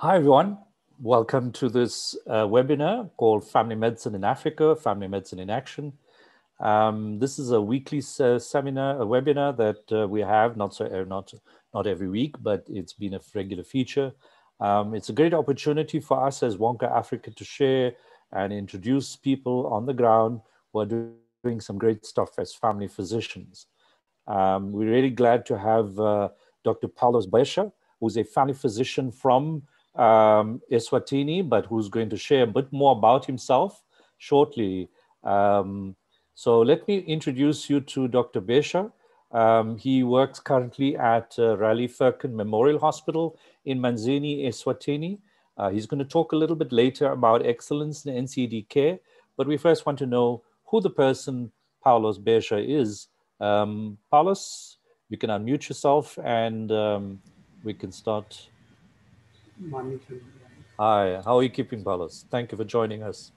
Hi, everyone. Welcome to this uh, webinar called Family Medicine in Africa, Family Medicine in Action. Um, this is a weekly uh, seminar, a webinar that uh, we have, not, so, uh, not, not every week, but it's been a regular feature. Um, it's a great opportunity for us as WONCA Africa to share and introduce people on the ground who are doing some great stuff as family physicians. Um, we're really glad to have uh, Dr. Paulos Beshah, who's a family physician from um, Eswatini, but who's going to share a bit more about himself shortly. Um, so let me introduce you to Dr. Beshah. Um, he works currently at uh, Raleigh Fitkin Memorial Hospital in Manzini, Eswatini. Uh, he's going to talk a little bit later about excellence in NCD care, but we first want to know who the person Paulos Beshah is. Um, Paulos, you can unmute yourself and um, we can start Hi, how are you keeping, Paulos? Thank you for joining us.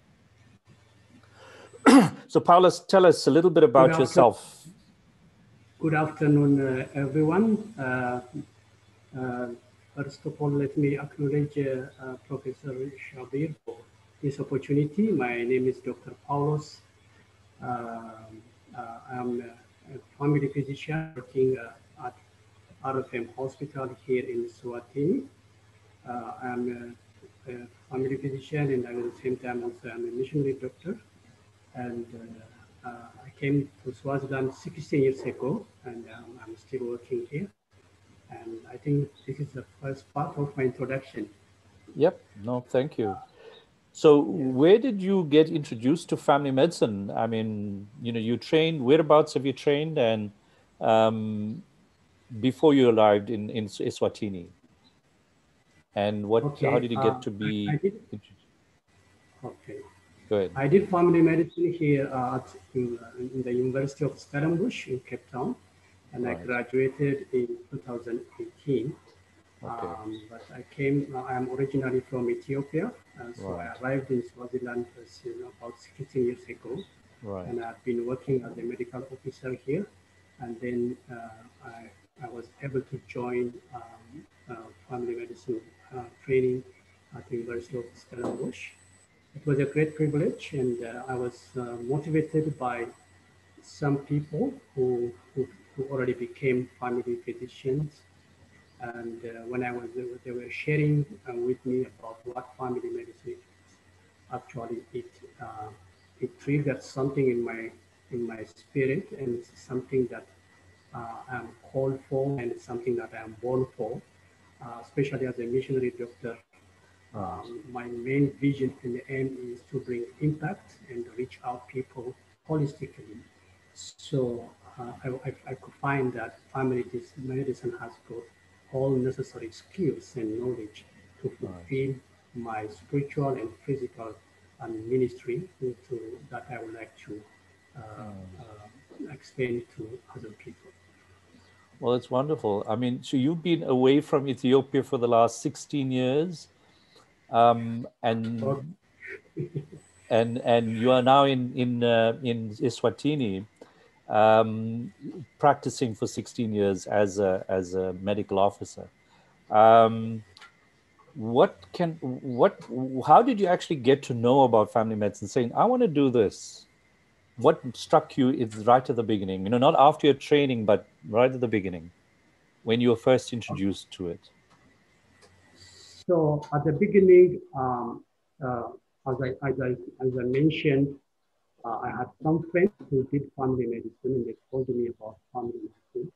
so, Paulos, tell us a little bit about good yourself. Good afternoon, uh, everyone. Uh, uh, first of all, let me acknowledge uh, uh, Professor Shabir for this opportunity. My name is Dr. Paulos. Um, uh, I'm a family physician working at RFM Hospital here in Swatini. Uh, I'm a, a, family physician and at the same time also I'm a missionary doctor. And uh, uh, I came to Swaziland 16 years ago and um, I'm still working here. And I think this is the first part of my introduction. Yep, no, thank you. So where did you get introduced to family medicine? I mean, you know, you trained, whereabouts have you trained? And um, before you arrived in, in Eswatini? And what? Okay. How did you get uh, to be? I, I did, okay. Go ahead. I did family medicine here at in, in the University of Stellenbosch in Cape Town, and right. I graduated in 2018. Okay. Um, but I came. Uh, I am originally from Ethiopia, uh, so right. I arrived in Swaziland you know, about 16 years ago, right. and I've been working as a medical officer here. And then uh, I, I was able to join um, uh, family medicine uh, training at the University of Stellenbosch. It was a great privilege, and uh, I was motivated by some people who, who, who already became family physicians and uh, when I was there, they were sharing uh, with me about what family medicine is, actually it uh, it triggered something in my in my spirit, and something that I'm called for, and it's something that I'm born for. Uh, especially as a missionary doctor, um, my main vision and the aim is to bring impact and reach out people holistically. So uh, I, I, could find that family medicine has got all necessary skills and knowledge to fulfill my spiritual and physical and um, ministry to, that I would like to uh, uh, explain to other people. Well, it's wonderful. I mean, so you've been away from Ethiopia for the last 16 years, um, and and and you are now in in uh, in Eswatini, um, practicing for 16 years as a as a medical officer. Um, what can what how did you actually get to know about family medicine? Saying, I want to do this what struck you is right at the beginning you know not after your training but right at the beginning when you were first introduced to it. So at the beginning um, uh, as, I, as, I, as I mentioned uh, i had some friends who did family medicine and they told me about family medicine.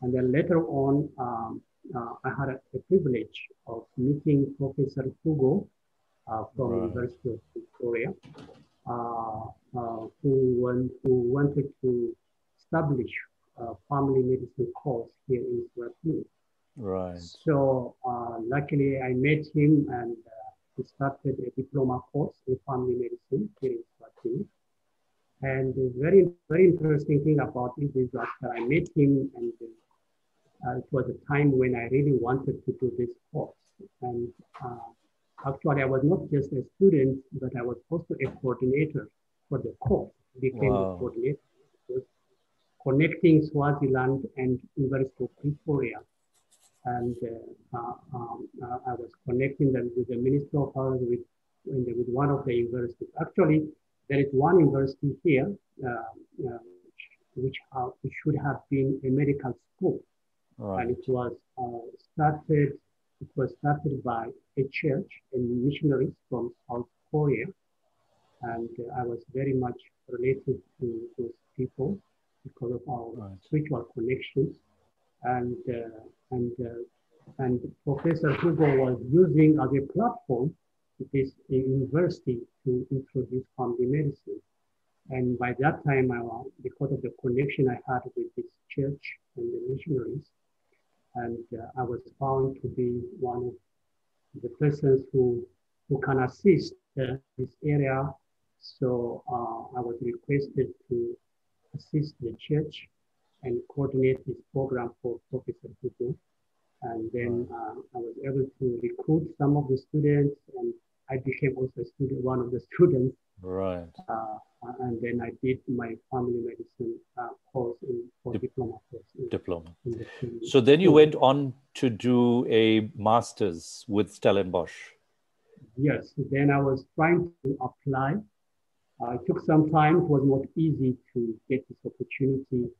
And then later on um, uh, i had a, privilege of meeting professor hugo uh, from right. university of Pretoria who, want, who wanted to establish a family medicine course here in Swatini. Right. So uh, luckily I met him and he started a diploma course in family medicine here in Swatini. And the very, very interesting thing about it is that I met him and uh, it was a time when I really wanted to do this course. And uh, Actually, I was not just a student, but I was also a coordinator for the course. Became wow. a coordinator connecting Swaziland and University of Pretoria and uh, uh, um, uh, I was connecting them with the Minister of Health with, with one of the universities. Actually, there is one university here which, which should have been a medical school. Right. And it was started it was started by a church and missionaries from South Korea. And uh, I was very much related to those people because of our right. spiritual connections. And, uh, and, uh, and Professor Hugo was using as a platform this university to introduce family medicine. And by that time, I, was, because of the connection I had with this church and the missionaries, and uh, I was found to be one of the persons who, who can assist uh, this area. So uh, I was requested to assist the church and coordinate this program for Professor Hugo. And then uh, I was able to recruit some of the students, and I became also a student, one of the students. Right. Uh, and then I did my family medicine uh, course in for Dip- diploma course. In, diploma. In the, so then you went on to do a master's with Stellenbosch. Yes. Then I was trying to apply. Uh, it took some time. It was not easy to get this opportunity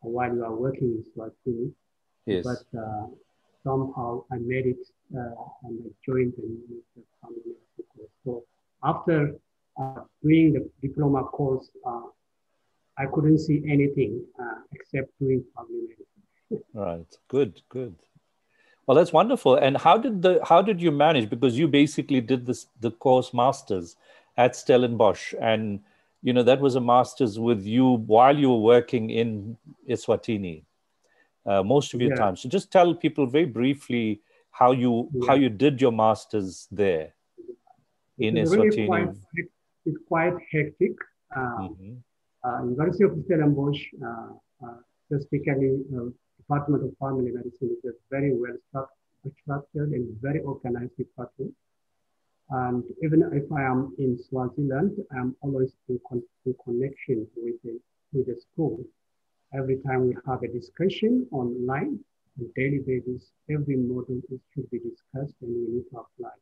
while you are working in Swahili. Yes. But uh, somehow I made it uh, and I joined the, the family medicine course. So after uh, doing the diploma course, uh, I couldn't see anything uh, except doing family medicine. right. Good. Good. Well, that's wonderful. And how did the how did you manage? Because you basically did this the course masters at Stellenbosch, and you know that was a master's with you while you were working in Eswatini uh, most of your yeah. time. So just tell people very briefly how you yeah. how you did your masters there in Eswatini. Really it's quite hectic. Uh, mm-hmm. uh, University of Stellenbosch, uh, uh, specifically uh, Department of Family Medicine, is a very well structured and very organized department. And even if I am in Swaziland, I'm always in, con- in connection with the, with the school. Every time we have a discussion online on daily basis, every module should be discussed and we need to apply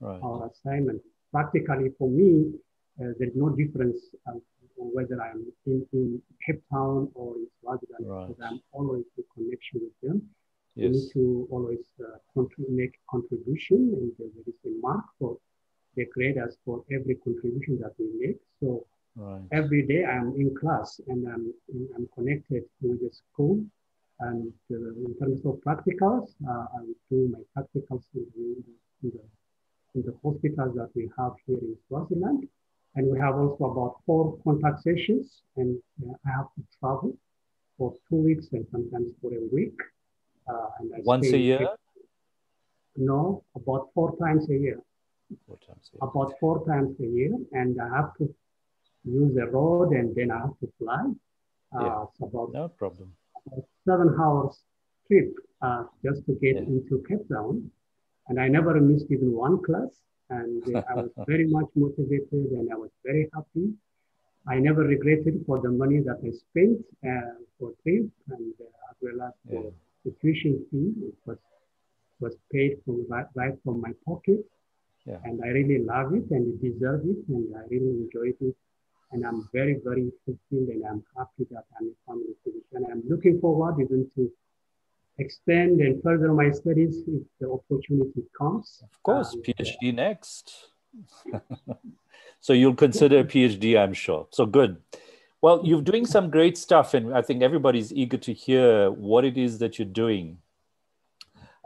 right. our assignment. Practically for me, there is no difference um, whether I'm in, in Cape Town or in Swaziland, right. because I'm always in connection with them. Yes. We need to always uh, contrib- make contribution, and there is a mark for the graders for every contribution that we make. So right. every day I'm in class and I'm, I'm connected with the school. And uh, in terms of practicals, uh, I do my practicals in the, in the, in the hospitals that we have here in Swaziland. And we have also about four contact sessions, and uh, I have to travel for two weeks and sometimes for a week. Uh, and I Once a year? no, about four times a year. Four times a year. About four times a year, and I have to use the road, and then I have to fly. Uh, yeah. about no problem. About seven hours trip uh, just to get yeah. into Cape Town, and I never missed even one class and I was very much motivated and I was very happy. I never regretted for the money that I spent uh, for trip and uh, as well as yeah. for the tuition fee. It was was paid from right, right from my pocket, yeah. and I really love it and it deserve it and I really enjoyed it. And I'm very, very fulfilled and I'm happy that I'm a family physician. I'm looking forward even to extend and further my studies if the opportunity comes. Of course, PhD yeah. next. so you'll consider a PhD, I'm sure. So good. Well, you're doing some great stuff, and I think everybody's eager to hear what it is that you're doing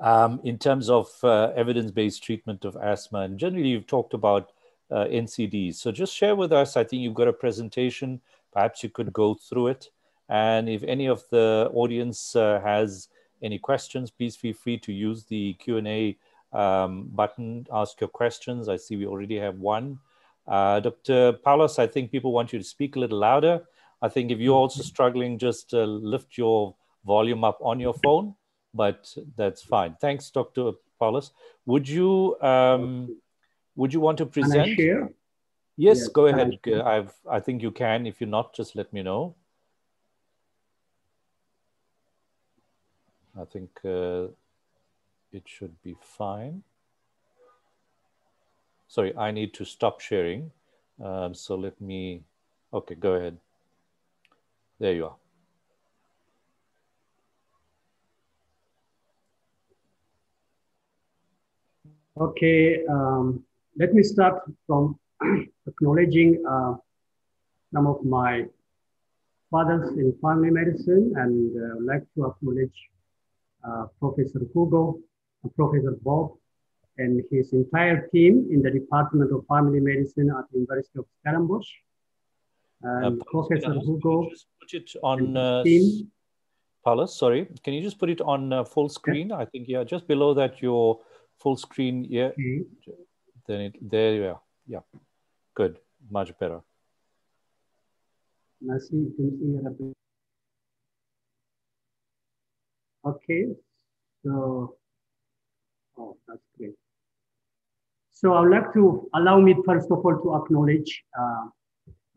um, in terms of uh, evidence based treatment of asthma. And generally, you've talked about uh, NCDs. So just share with us. I think you've got a presentation. Perhaps you could go through it. And if any of the audience uh, has any questions, please feel free to use the Q&A um, button, ask your questions. I see we already have one. Uh, Dr. Paulos, I think people want you to speak a little louder. I think if you're also struggling, just uh, lift your volume up on your phone, but that's fine. Thanks, Dr. Paulos. Would you um, would you want to present? Yes, yes, go ahead. I've I think you can. If you're not, just let me know. I think uh, it should be fine. Sorry, I need to stop sharing. Um, so let me, okay, go ahead. There you are. Okay, um, let me start from acknowledging uh, some of my fathers in family medicine and uh, like to acknowledge uh, Professor Hugo, Professor Bob, and his entire team in the Department of Family Medicine at the University of Stellenbosch. And Professor Hugo. Just put it on uh, team. Paulos, sorry. Can you just put it on uh, full screen? I think, yeah, just below that, your full screen. Yeah. Okay. Then it, there you are. Yeah. Good. Much better. Okay. So, oh, that's great. So I would like to allow me first of all to acknowledge uh,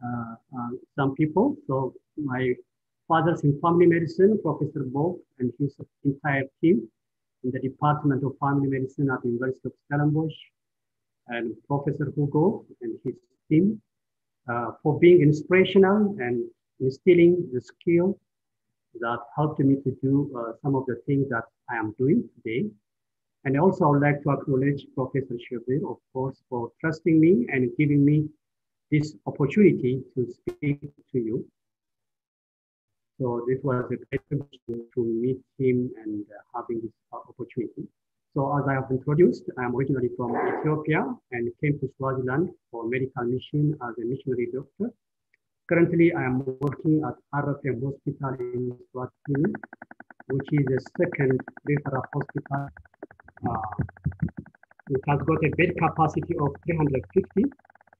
uh, uh, some people. So my father's in family medicine, Professor Bob and his entire team in the Department of Family Medicine at the University of Stellenbosch, and Professor Hugo and his team uh, for being inspirational and instilling the skill that helped me to do uh, some of the things that I am doing today. And also I would like to acknowledge Professor Shabir, of course, for trusting me and giving me this opportunity to speak to you. So this was a great to meet him and uh, having this uh, opportunity. So as I have introduced, I am originally from Ethiopia and came to Swaziland for medical mission as a missionary doctor. Currently, I am working at RFM Hospital in Swaziland, which is the second referral hospital. Uh, it has got a bed capacity of 350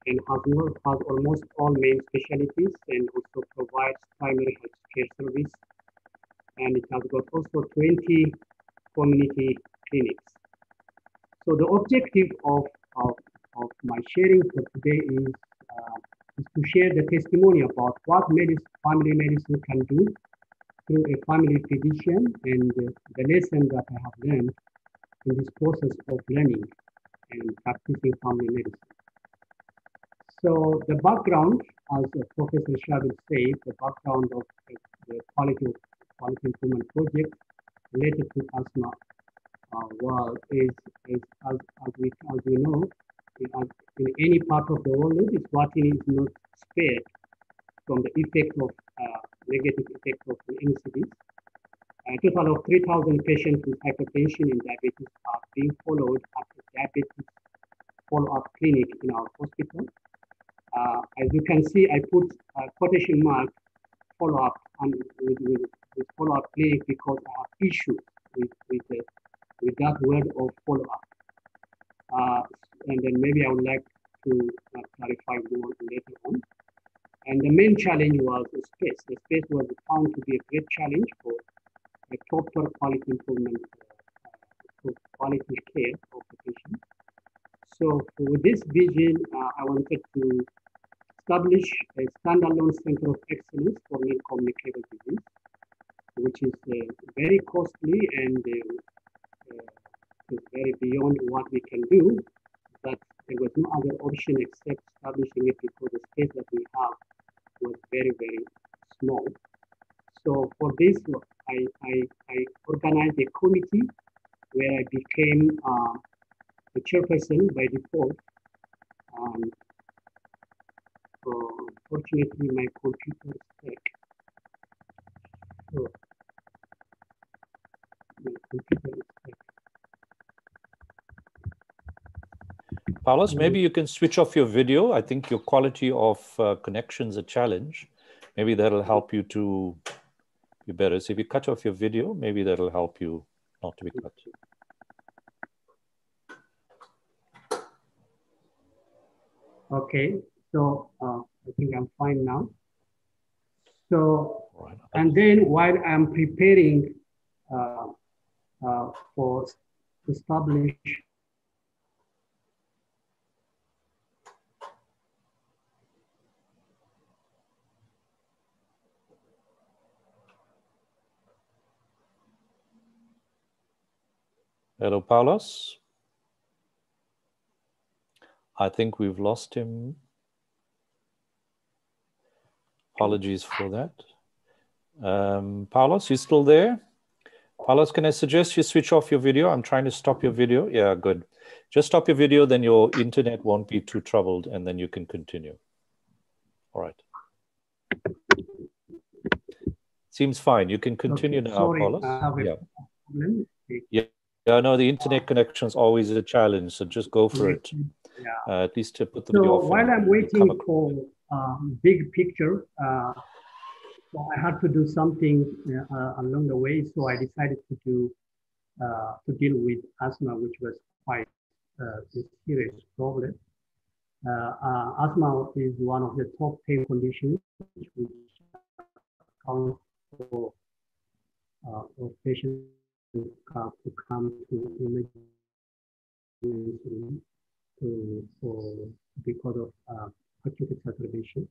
and has, has almost all main specialties and also provides primary health care service. And it has got also 20 community clinics. So the objective of, of, of my sharing for today is, uh, is to share the testimony about what family medicine can do through a family physician and the lesson that I have learned in this process of learning and practicing family medicine. So the background, as Professor Shabir said, the background of the quality of quality improvement project related to asthma uh, well is, is as, as, we, as we know, in, any part of the world, is not spared from the effect of uh, negative effect of the NCDs. A total of 3,000 patients with hypertension and diabetes are being followed at the diabetes follow-up clinic in our hospital. Uh, as you can see, I put a quotation mark follow-up and with, with, with follow-up clinic because I have issues with, with, with that word of follow-up. Uh, and then maybe I would like to uh, clarify more later on. And the main challenge was the space. The space was found to be a great challenge for a proper quality improvement, uh, quality care of the patient. So with this vision, uh, I wanted to establish a standalone center of excellence for non-communicable disease, which is uh, very costly and uh, uh, very beyond what we can do. But there was no other option except establishing it because the space that we have was very, very small. So for this, I, I, I organized a committee where I became uh, the chairperson by default. Um, fortunately, my computer is. So my computer is back. Paulos, maybe you can switch off your video. I think your quality of uh, connection is a challenge. Maybe that'll help you to be better. So if you cut off your video, maybe that'll help you not to be cut. Okay, so uh, I think I'm fine now. So, right. and then while I'm preparing uh, uh, for establish Hello, Paulos. I think we've lost him. Apologies for that. Um, Paulos, you still there? Paulos, can I suggest you switch off your video? I'm trying to stop your video. Yeah, good. Just stop your video, then your internet won't be too troubled, and then you can continue. All right. Seems fine. You can continue okay, now, sorry, Paulos. yeah. yeah. Yeah, no, the internet connection is always a challenge, so just go for it. Yeah. Uh, at least to put the so video while I'm waiting for um, big picture, uh, so I had to do something uh, along the way. So I decided to do uh, to deal with asthma, which was quite uh, a serious problem. Uh, uh, asthma is one of the top 10 conditions which accounts for uh, patients to come to, come to emergency to, for, because of uh, acute exacerbation.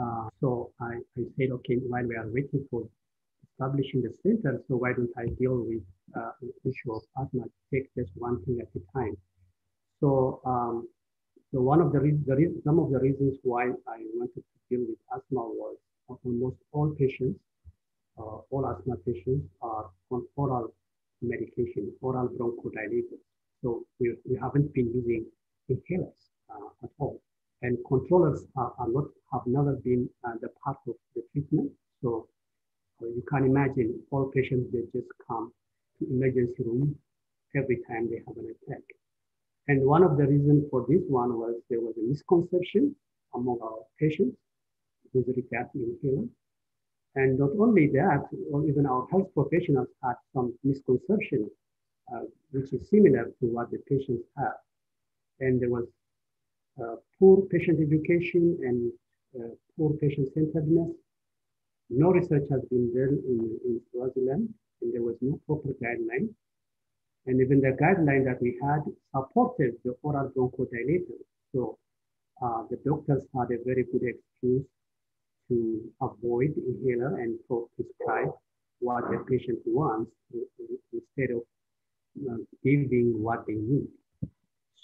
Uh, so I, I said, okay, while we are waiting for establishing the center, so why don't I deal with uh, the issue of asthma, take just one thing at a time. So, um, so one of the, the some of the reasons why I wanted to deal with asthma was almost all patients, uh, all asthma patients are on oral medication, oral bronchodilators. So we, we haven't been using inhalers uh, at all. And controllers are, are, not, have never been uh, the part of the treatment. So uh, you can imagine all patients, they just come to emergency room every time they have an attack. And one of the reasons for this one was there was a misconception among our patients with regard to inhaler. And not only that, or even our health professionals had some misconception, uh, which is similar to what the patients have. And there was uh, poor patient education and uh, poor patient-centeredness. No research has been done in, in Swaziland, and there was no proper guideline. And even the guideline that we had supported the oral bronchodilator. So uh, the doctors had a very good excuse to avoid inhaler and prescribe what the patient wants instead of giving what they need.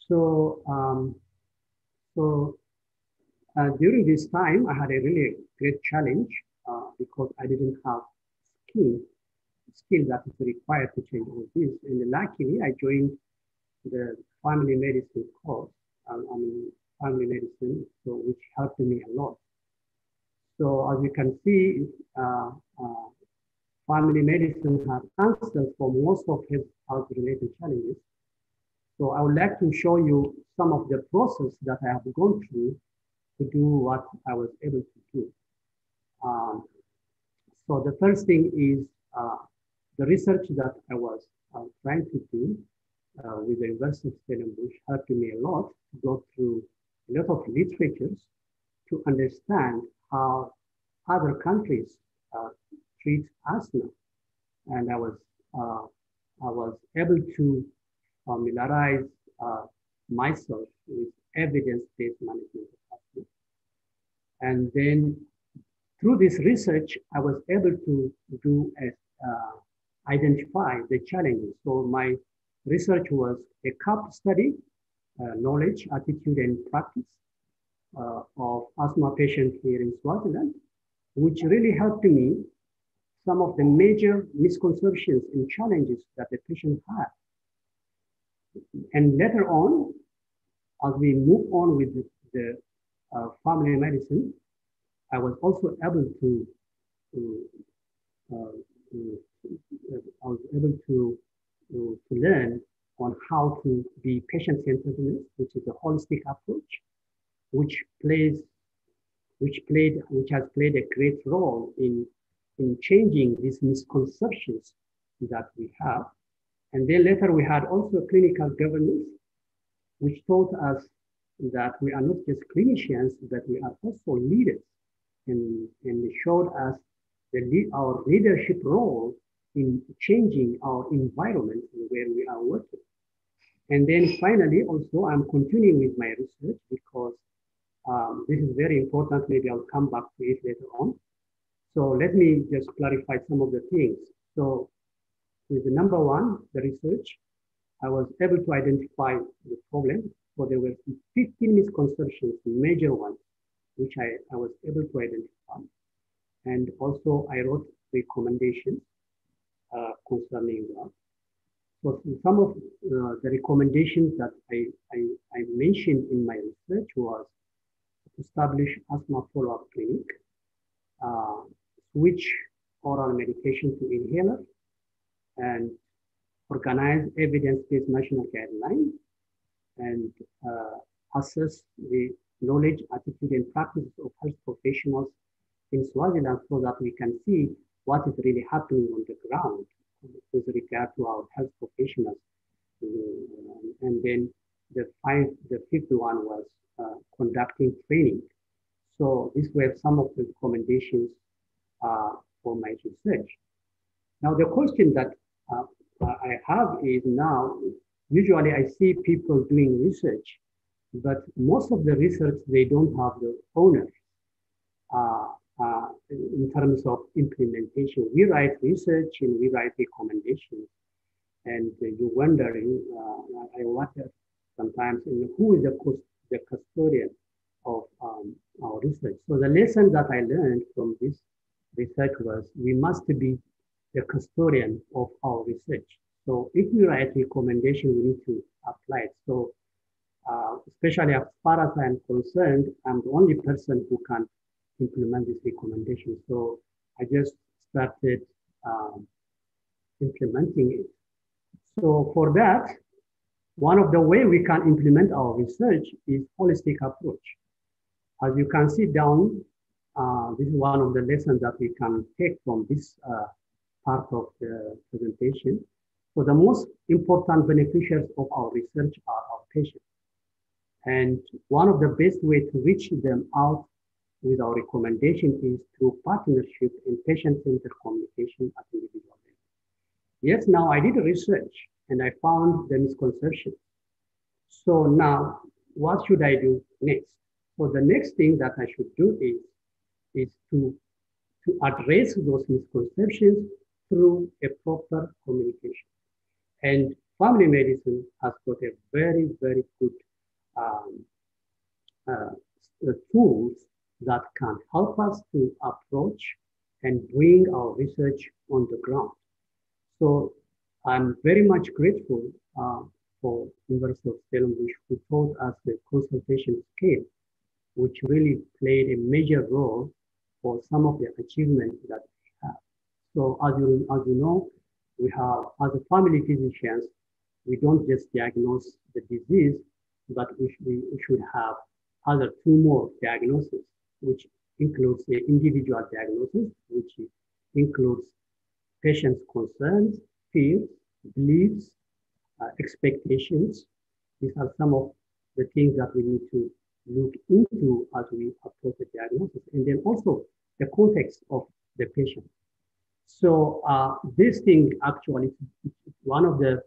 So, um, so uh, during this time, I had a really great challenge uh, because I didn't have skill, skill that is required to change all this. And luckily, I joined the family medicine course, um, I mean, family medicine, so which helped me a lot. So as you can see, uh, uh, family medicine has answers for most of his health-related challenges. So I would like to show you some of the process that I have gone through to do what I was able to do. Um, so the first thing is uh, the research that I was uh, trying to do uh, with the University of Stellenbosch helped me a lot to go through a lot of literatures to understand how other countries uh, treat asthma. And I was, uh, I was able to familiarize uh, myself with evidence-based management. And then through this research, I was able to do a, uh, identify the challenges. So my research was a KAP study, uh, knowledge, attitude, and practice uh, of asthma patients here in Swaziland, which really helped me some of the major misconceptions and challenges that the patient had. And later on, as we move on with the, the uh, family medicine, I was also able to, uh, to I was able to, to, learn on how to be patient-centered, which is a holistic approach, which plays, which played, which has played a great role in, in changing these misconceptions that we have. And then later we had also clinical governance, which taught us that we are not just clinicians, but we are also leaders. And, and showed us the our leadership role in changing our environment where we are working. And then finally, also, I'm continuing with my research because um, this is very important. Maybe I'll come back to it later on. So let me just clarify some of the things. So with the number one, the research, I was able to identify the problem. So there were 15 misconceptions, major ones, which I, I was able to identify. And also I wrote recommendations uh, concerning that. So some of uh, the recommendations that I, I, I, mentioned in my research was establish asthma follow-up clinic, uh, switch oral medication to inhaler, and organize evidence-based national guidelines, and uh, assess the knowledge, attitude, and practices of health professionals in Swaziland so that we can see what is really happening on the ground with regard to our health professionals. And then the five, the fifth one was conducting training. So these were some of the recommendations uh, for my research. Now the question that uh, I have is now, usually I see people doing research, but most of the research, they don't have the owners. Uh, uh, in terms of implementation. We write research and we write recommendations. And uh, you wonder, uh, I wonder sometimes you know, who is the, the custodian of um, our research. So the lesson that I learned from this research was we must be the custodian of our research. So if we write recommendation, we need to apply it. So uh, especially as far as I'm concerned, I'm the only person who can implement this recommendation. So I just started um, implementing it. So for that, one of the way we can implement our research is holistic approach. As you can see down, uh, this is one of the lessons that we can take from this uh, part of the presentation. So the most important beneficiaries of our research are our patients. And one of the best way to reach them out with our recommendation is through partnership and patient-centered communication at individual level. Yes, now I did research and I found the misconception. So now, what should I do next? So the next thing that I should do is, is to, to address those misconceptions through a proper communication. And family medicine has got a very, very good um, uh, tools that can help us to approach and bring our research on the ground. So I'm very much grateful uh, for University of Stellenbosch who taught us the consultation scale, which really played a major role for some of the achievements that we have. So as you, as you know, we have, as a family physicians, we don't just diagnose the disease, but we, we should have other two more diagnoses which includes the individual diagnosis, which includes patient's concerns, fears, beliefs, uh, expectations. These are some of the things that we need to look into as we approach the diagnosis, and then also the context of the patient. So uh, this thing actually, is one of the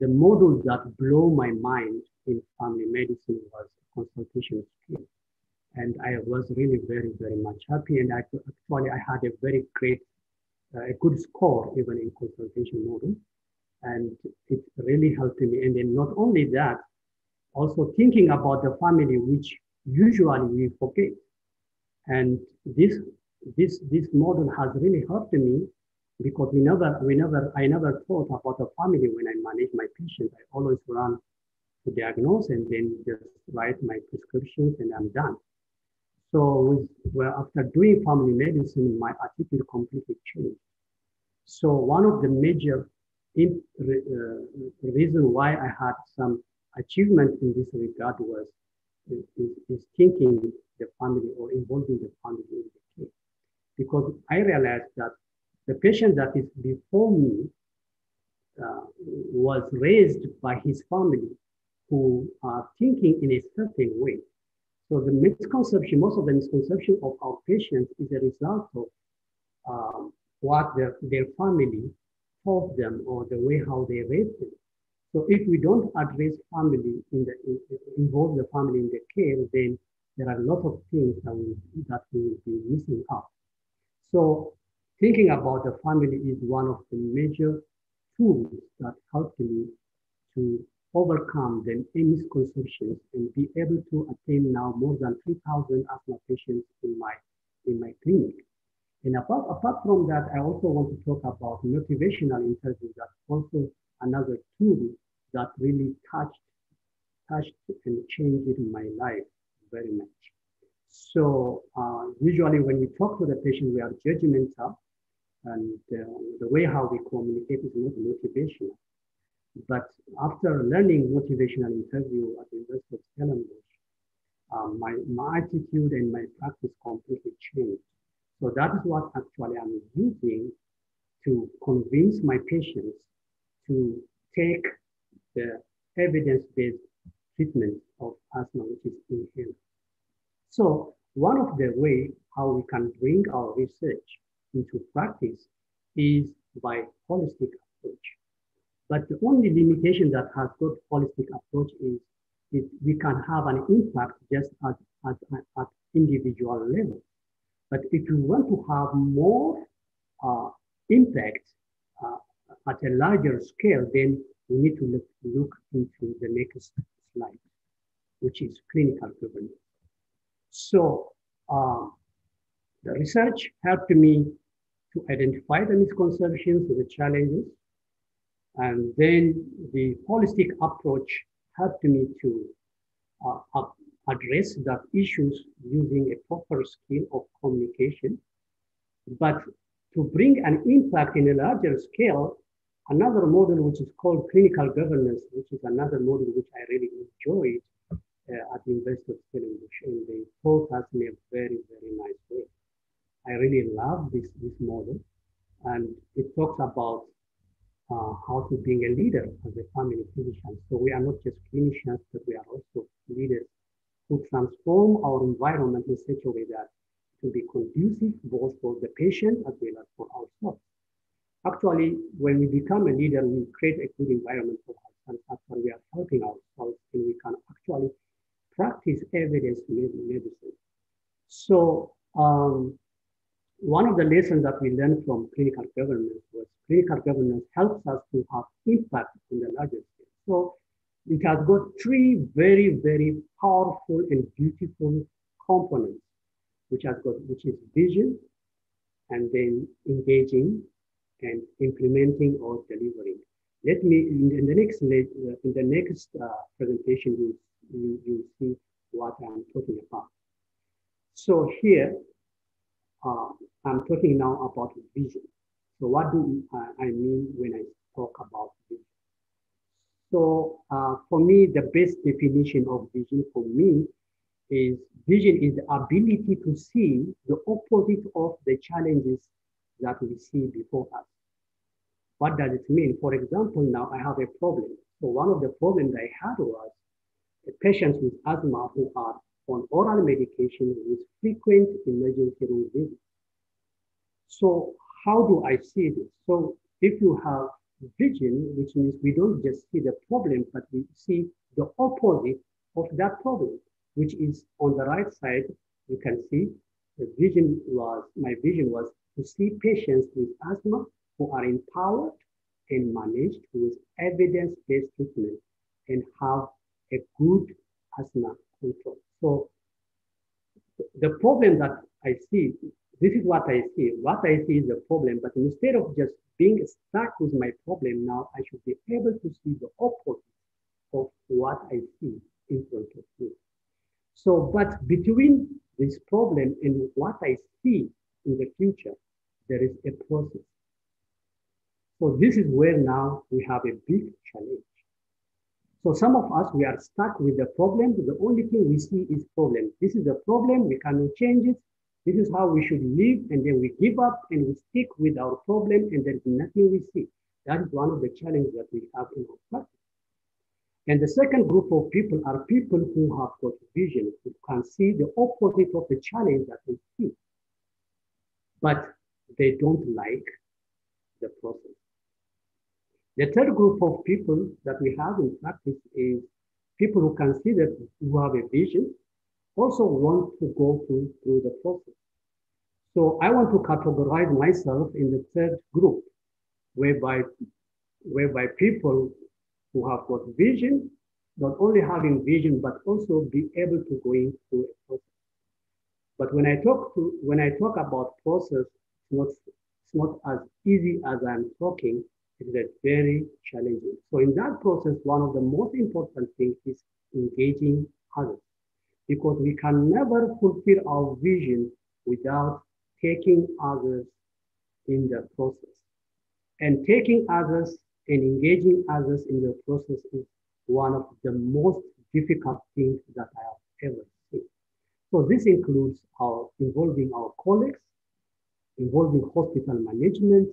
the modules that blow my mind in family medicine was consultation skills and I was really very, very much happy. And I, actually, I had a very great, uh, a good score even in consultation model. And it really helped me. And then not only that, also thinking about the family, which usually we forget. And this, this, this model has really helped me because we never, we never, I never thought about the family when I manage my patients. I always run to diagnose and then just write my prescriptions and I'm done. So with, well, after doing family medicine, my attitude completely changed. So one of the major in, uh, reason why I had some achievement in this regard was is, is thinking the family or involving the family in the case. Because I realized that the patient that is before me uh, was raised by his family who are thinking in a certain way. So the misconception, most of the misconception of our patients is a result of um, what their, their family taught them or the way how they raise them. So if we don't address family in the in, involve the family in the care, then there are a lot of things that we that we will be missing out. So thinking about the family is one of the major tools that helped me to overcome the misconceptions and be able to attain now more than 3,000 asthma patients in my, in my clinic. And apart, apart from that, I also want to talk about motivational interviews. That's also another tool that really touched, touched and changed my life very much. So uh, usually when we talk to the patient, we are judgmental and uh, the way how we communicate is not motivational. But after learning motivational interview at the University of Stellenbosch, um, my, my attitude and my practice completely changed. So that is what actually I'm using to convince my patients to take the evidence-based treatment of asthma, which is inhaled. So one of the way how we can bring our research into practice is by holistic approach. But the only limitation that has got holistic approach is, is we can have an impact just at, at, at individual level. But if you want to have more uh, impact uh, at a larger scale, then we need to look, look into the next slide, which is clinical governance. So uh, the research helped me to identify the misconceptions, the challenges, and then the holistic approach helped me to uh, address that issues using a proper skill of communication. But to bring an impact in a larger scale, another model which is called clinical governance, which is another model which I really enjoyed uh, at of Stellenbosch, and they taught us in a very, very nice way. I really love this, this model, and it talks about uh, how to being a leader as a family physician. So we are not just clinicians, but we are also leaders who transform our environment in such a way that to be conducive both for the patient as well as for ourselves. Actually, when we become a leader, we create a good environment for ourselves. After we are helping ourselves, and we can actually practice evidence-based medicine. So um, one of the lessons that we learned from clinical governance was clinical governance helps us to have impact on the larger scale. So it has got three very, very powerful and beautiful components, which has got, which is vision, and then engaging and implementing or delivering. Let me, in, the next, uh, in the next uh, presentation, you, you, you see what I'm talking about. So here, uh, I'm talking now about vision. So what do I mean when I talk about vision? So uh, for me, the best definition of vision for me is vision is the ability to see the opposite of the challenges that we see before us. What does it mean? For example, now I have a problem. So one of the problems I had was patients with asthma who are on oral medication with frequent emergency room visits. So how do I see this? So if you have vision, which means we don't just see the problem, but we see the opposite of that problem, which is on the right side, you can see the vision was, my vision was to see patients with asthma who are empowered and managed with evidence-based treatment and have a good asthma control. So the problem that I see, this is what I see. What I see is the problem, but instead of just being stuck with my problem now, I should be able to see the opposite of what I see in front of me. So, but between this problem and what I see in the future, there is a process. So this is where now we have a big challenge. So some of us, we are stuck with the problem. The only thing we see is problem. This is the problem. We cannot change it. This is how we should live. And then we give up and we stick with our problem and there is nothing we see. That is one of the challenges that we have in our practice. And the second group of people are people who have got vision, who can see the opposite of the challenge that we see. But they don't like the process. The third group of people that we have in practice is people who can see that who have a vision, also want to go through, through the process. So I want to categorize myself in the third group, whereby, whereby people who have got vision, not only having vision, but also be able to go through a process. But when I talk to when I talk about process, it's not, it's not as easy as I'm talking. It is very challenging. So in that process, one of the most important things is engaging others. Because we can never fulfill our vision without taking others in the process. And taking others and engaging others in the process is one of the most difficult things that I have ever seen. So this includes our involving our colleagues, involving hospital management,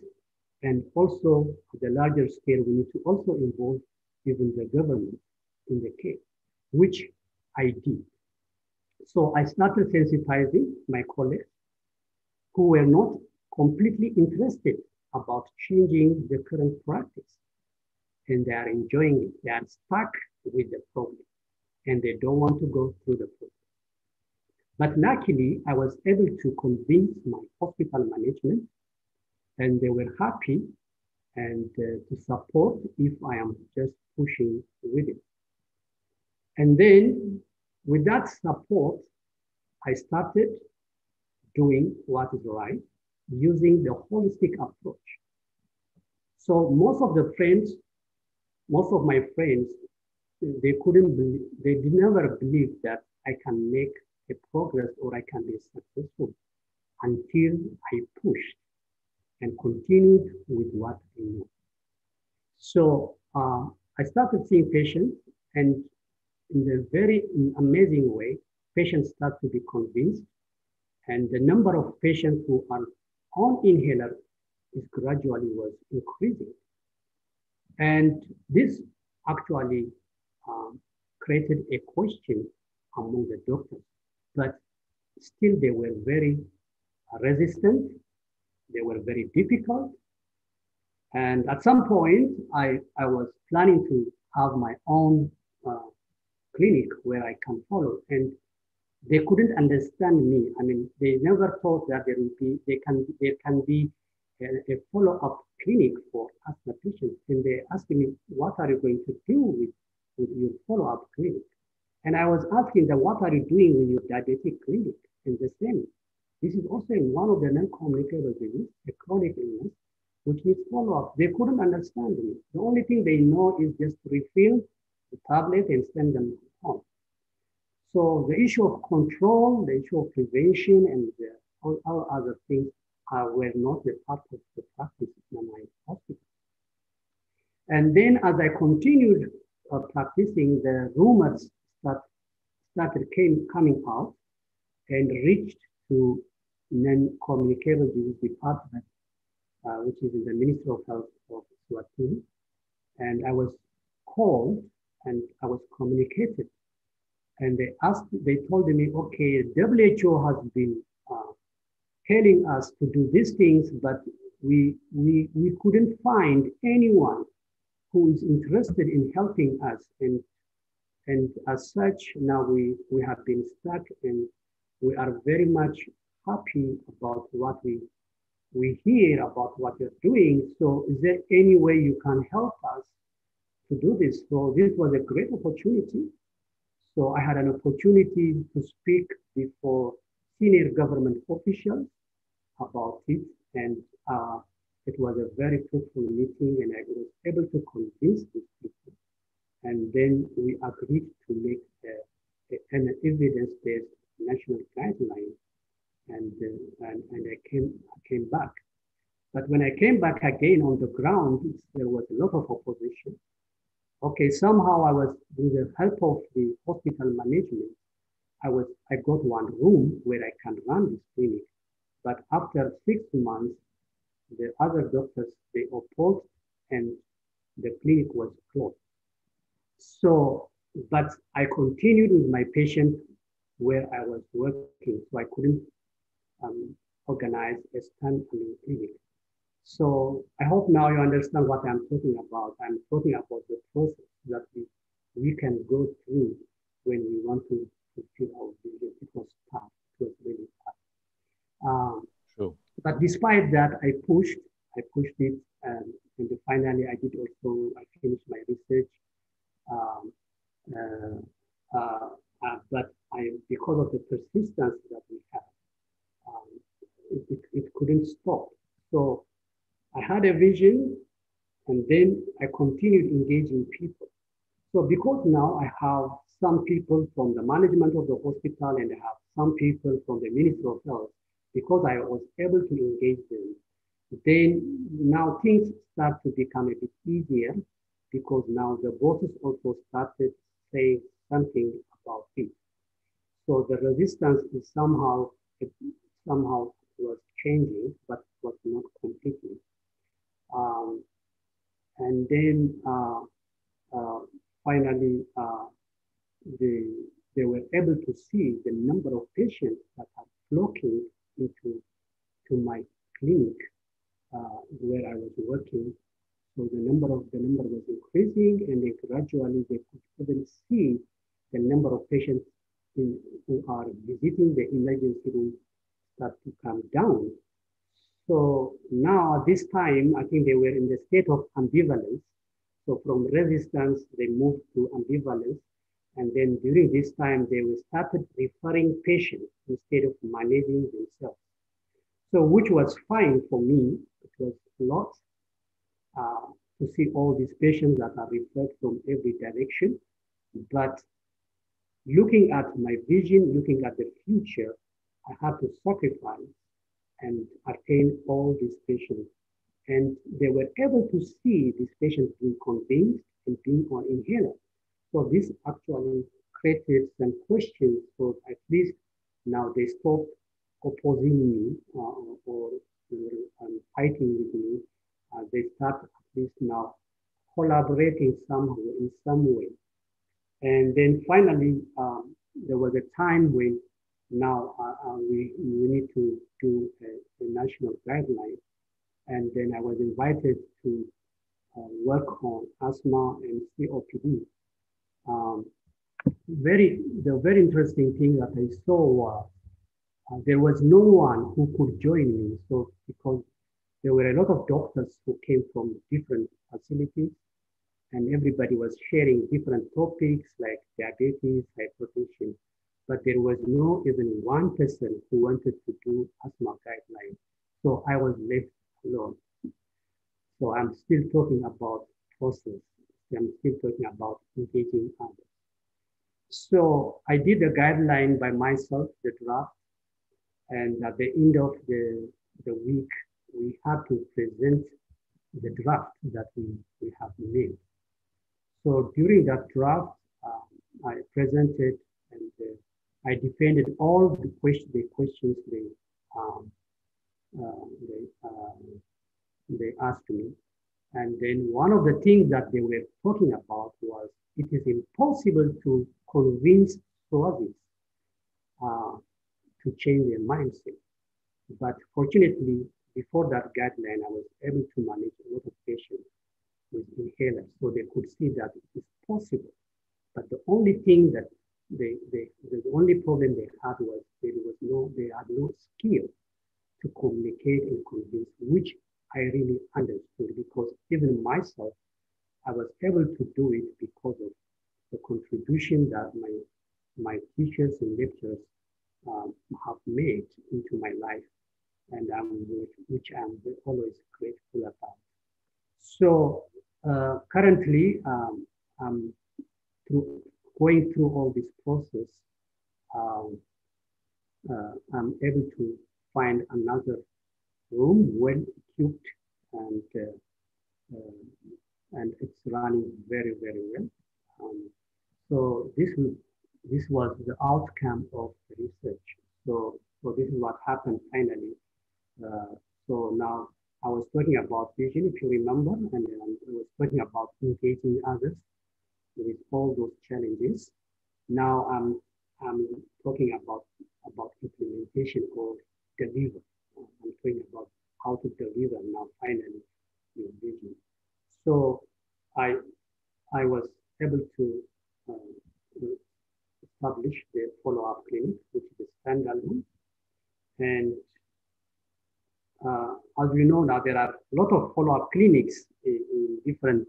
and also at the larger scale, we need to also involve even the government in the case, which I did. So I started sensitizing my colleagues who were not completely interested about changing the current practice. And they are enjoying it. They are stuck with the problem and they don't want to go through the process. But luckily, I was able to convince my hospital management and they were happy and uh, to support if I am just pushing with it. And then with that support, I started doing what is right using the holistic approach. So most of the friends, most of my friends, they couldn't believe, they did never believe that I can make a progress or I can be successful until I pushed and continued with what I knew. So uh, I started seeing patients and in a very amazing way, patients start to be convinced and the number of patients who are on inhaler is gradually was increasing. And this actually um, created a question among the doctors, but still they were very resistant, they were very difficult. And at some point, I, I was planning to have my own clinic where I can follow. And they couldn't understand me. I mean, they never thought that there will be, they can, there can be a, a follow-up clinic for asthma patients. And they asked me, what are you going to do with, with your follow-up clinic? And I was asking them, what are you doing with your diabetic clinic? And the same. This is also in one of the non-communicable diseases, a chronic illness, which needs follow-up. They couldn't understand me. The only thing they know is just refill the tablet and send them home. So the issue of control, the issue of prevention, and the, all, all, other things are, were not the part of the practice in my hospital. And then as I continued uh, practicing, the rumors that started came, coming out and reached to non-communicable disease department, uh, which is in the Ministry of Health of Eswatini. And I was called and I was communicated and they asked, they told me, okay, WHO has been uh, telling us to do these things, but we, we, we couldn't find anyone who is interested in helping us. And, and as such, now we, we have been stuck and we are very much happy about what we, we hear about what you're doing. So is there any way you can help us to do this? So this was a great opportunity so I had an opportunity to speak before senior government officials about it, and uh, it was a very fruitful meeting, and I was able to convince these people. And then we agreed to make a, a, an evidence-based national guideline, and, uh, and and I came I came back. But when I came back again on the ground, there was a lot of opposition okay, somehow I was, with the help of the hospital management, I was, I got one room where I can run this clinic. But after six months, the other doctors, they opposed and the clinic was closed. So, but I continued with my patient where I was working, so I couldn't um, organize a standalone clinic. So I hope now you understand what I'm talking about. I'm talking about the process that we, we can go through when we want to fulfill our vision. It was tough. It was really tough. Um, sure. But despite that, I pushed. I pushed it, and, and finally, I did also. I finished my research, Um, uh, uh, uh, but I, because of the persistence that we have, um, it, it, it couldn't stop. A vision and then I continued engaging people. So because now I have some people from the management of the hospital and I have some people from the Ministry of Health, because I was able to engage them, then now things start to become a bit easier because now the bosses also started saying something about it. So the resistance is somehow, somehow was changing, but was not completely. Um, and then uh, uh, finally, uh, they, they were able to see the number of patients that are flocking into to my clinic where I was working. So the number of the number was increasing, and then gradually they could even see the number of patients in, who are visiting the emergency room start to come down. So now at this time, I think they were in the state of ambivalence. From resistance, they moved to ambivalence. And then during this time, they were started referring patients instead of managing themselves. So which was fine for me. It was a lot uh, to see all these patients that are referred from every direction. But looking at my vision, looking at the future, I had to sacrifice and attain all these patients. And they were able to see these patients being convinced and being on inhaler. So this actually created some questions. So at least now they stopped opposing me uh, or um, fighting with me. Uh, they start at least now collaborating somehow in some way. And then finally, um, there was a time when now uh, uh, we, we need to do a, a, national guideline. And then I was invited to uh, work on asthma and COPD. Um, very, the very interesting thing that I saw was uh, there was no one who could join me. So because there were a lot of doctors who came from different facilities and everybody was sharing different topics like diabetes, hypertension but there was no even one person who wanted to do asthma guidelines. So I was left So I'm still talking about process. I'm still talking about engaging others. So I did the guideline by myself, the draft, and at the end of the, the week, we had to present the draft that we, we have made. So during that draft, um, I presented and uh, I defended all the, question, the questions they, um, they, uh, they asked me. And then one of the things that they were talking about was it is impossible to convince psoriasis uh, to change their mindset. But fortunately, before that guideline, I was able to manage a lot of patients with inhalers, so they could see that it is possible. But the only thing that they, they, the only problem they had was there was no, they had no skill to communicate and convince, which I really understood because even myself, I was able to do it because of the contribution that my, my teachers and lecturers um, have made into my life and which I'm always grateful about. So uh, currently, um, I'm through going through all this process, um, uh, I'm able to find another room well equipped and uh, uh, and it's running very very well. Um, so this was this was the outcome of the research. So so this is what happened finally. Uh, so now I was talking about vision, if you remember, and I was talking about engaging others with all those challenges. Now I'm, I'm talking about, about implementation or deliver. I'm talking about how to deliver now finally your vision. So I, I was able to uh, establish the follow-up clinic, which is a standalone. And uh, as we know now, there are a lot of follow-up clinics in, in different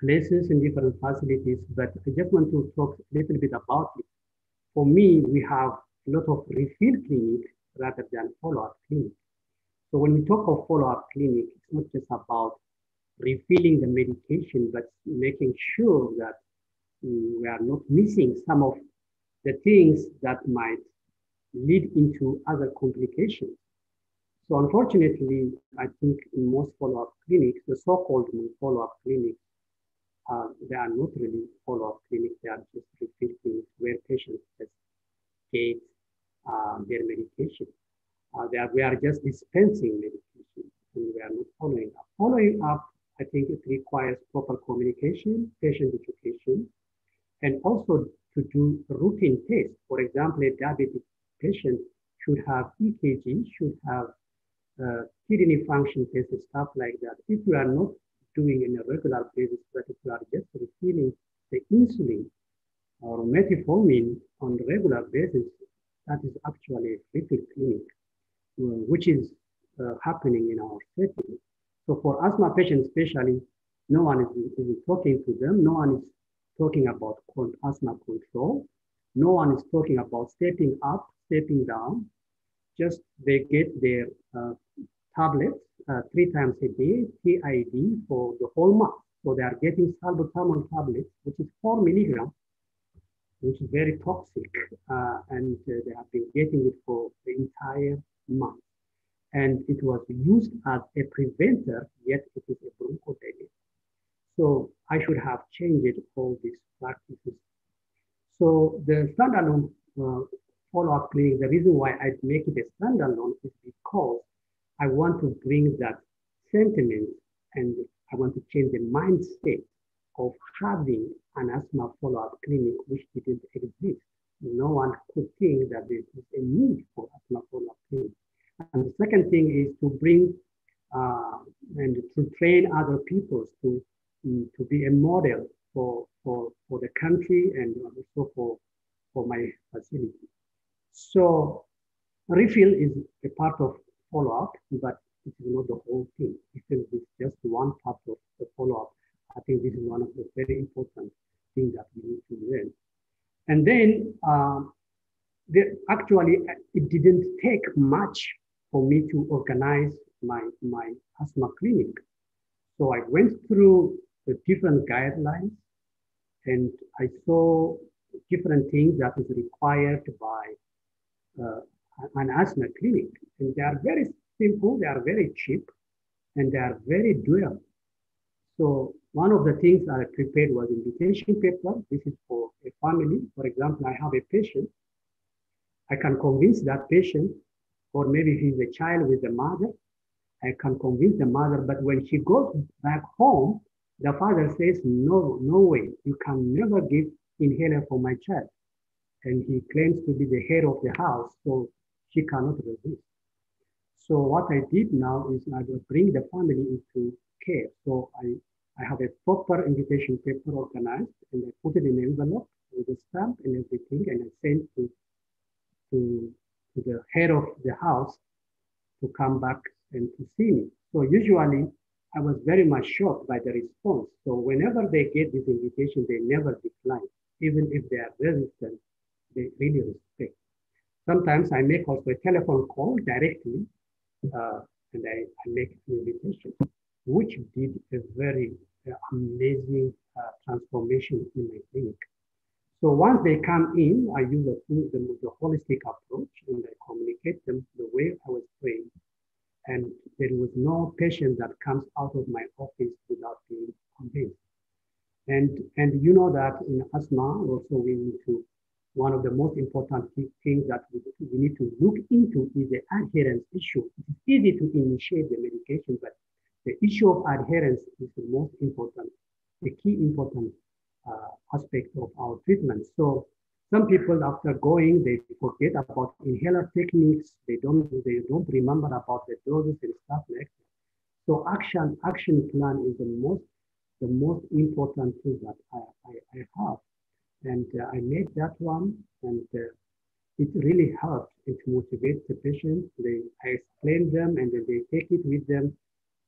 places and different facilities, but I just want to talk a little bit about it. For me, we have a lot of refill clinic rather than follow-up clinic. So when we talk of follow-up clinic, it's not just about refilling the medication, but making sure that we are not missing some of the things that might lead into other complications. So unfortunately, I think in most follow-up clinics, the so-called follow-up clinics, uh, they are not really follow-up clinics, they are just refill clinics where patients just get uh, their medication. Uh, are, we are just dispensing medication and we are not following up. Following up, I think it requires proper communication, patient education, and also to do routine tests. For example, a diabetic patient should have EKG, should have uh, kidney function tests, stuff like that. If you are not doing in a regular basis, but if you are just refilling the insulin or metformin on a regular basis, that is actually a refill clinic, uh, which is uh, happening in our setting. So for asthma patients especially, no one is, is talking to them, no one is talking about asthma control, no one is talking about stepping up, stepping down, just they get their uh, tablets uh, three times a day, TID for the whole month. So they are getting salbutamol tablets, which is four milligrams, which is very toxic, uh, and uh, they have been getting it for the entire month. And it was used as a preventer, yet it is a bronchodilator. So I should have changed all these practices. So the standalone uh, follow-up clinic, the reason why I make it a standalone is because I want to bring that sentiment and I want to change the mindset of having an asthma follow-up clinic which didn't exist. No one could think that there is a need for asthma follow-up clinic. And the second thing is to bring uh, and to train other people to, um, to be a model for, for, for the country and also for, for my facility. So refill is a part of follow-up, but it is not the whole thing. It is just one part of the follow-up, I think this is one of the very important things that we need to learn. And then um, the, actually, it didn't take much for me to organize my, my asthma clinic. So I went through the different guidelines and I saw different things that is required by uh, an asthma clinic. And they are very simple, they are very cheap, and they are very doable. So one of the things I prepared was invitation paper. This is for family. For example, I have a patient. I can convince that patient, or maybe he's a child with a mother, I can convince the mother, but when she goes back home, the father says, no, no way, you can never give inhaler for my child. And he claims to be the head of the house, so she cannot resist. So what I did now is I will bring the family into care. So I, I have a proper invitation paper organized and I put it in an envelope a stamp and everything and I sent to, to, to the head of the house to come back and to see me. So usually I was very much shocked by the response. So whenever they get this invitation, they never decline. Even if they are resistant, they really respect. Sometimes I make also a telephone call directly uh, and I, I, make an invitation, which did a very uh, amazing uh, transformation in my clinic. So once they come in, I use the, the, holistic approach and I communicate them the way I was trained. And there was no patient that comes out of my office without being convinced. And, and you know that in asthma, also we need to one of the most important things that we, we need to look into is the adherence issue. It's easy to initiate the medication, but the issue of adherence is the most important, the key important uh, aspect of our treatment. So some people after going, they forget about inhaler techniques. They don't, they don't remember about the doses and stuff like that. So action, action plan is the most, the most important thing that I, I, I have. And uh, I made that one, and uh, it really helped. It motivates the patient. They, I explain them, and then they take it with them.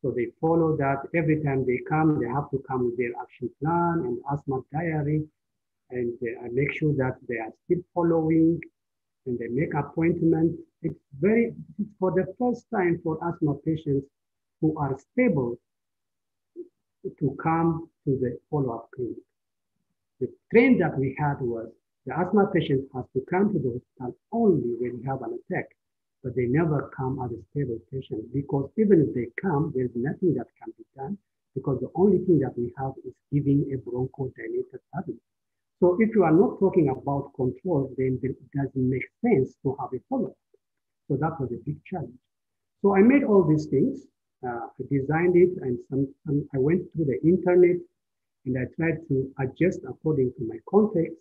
So they follow that every time they come, they have to come with their action plan and asthma diary. And uh, I make sure that they are still following and they make appointments. It's very, it's for the first time for asthma patients who are stable to come to the follow-up clinic. The trend that we had was the asthma patient has to come to the hospital only when you have an attack, but they never come as a stable patient because even if they come, there's nothing that can be done because the only thing that we have is giving a bronchodilator tablet. So if you are not talking about control, then it doesn't make sense to have a follow-up. So that was a big challenge. So I made all these things, uh, I designed it, and some, I went through the internet and I tried to adjust according to my context.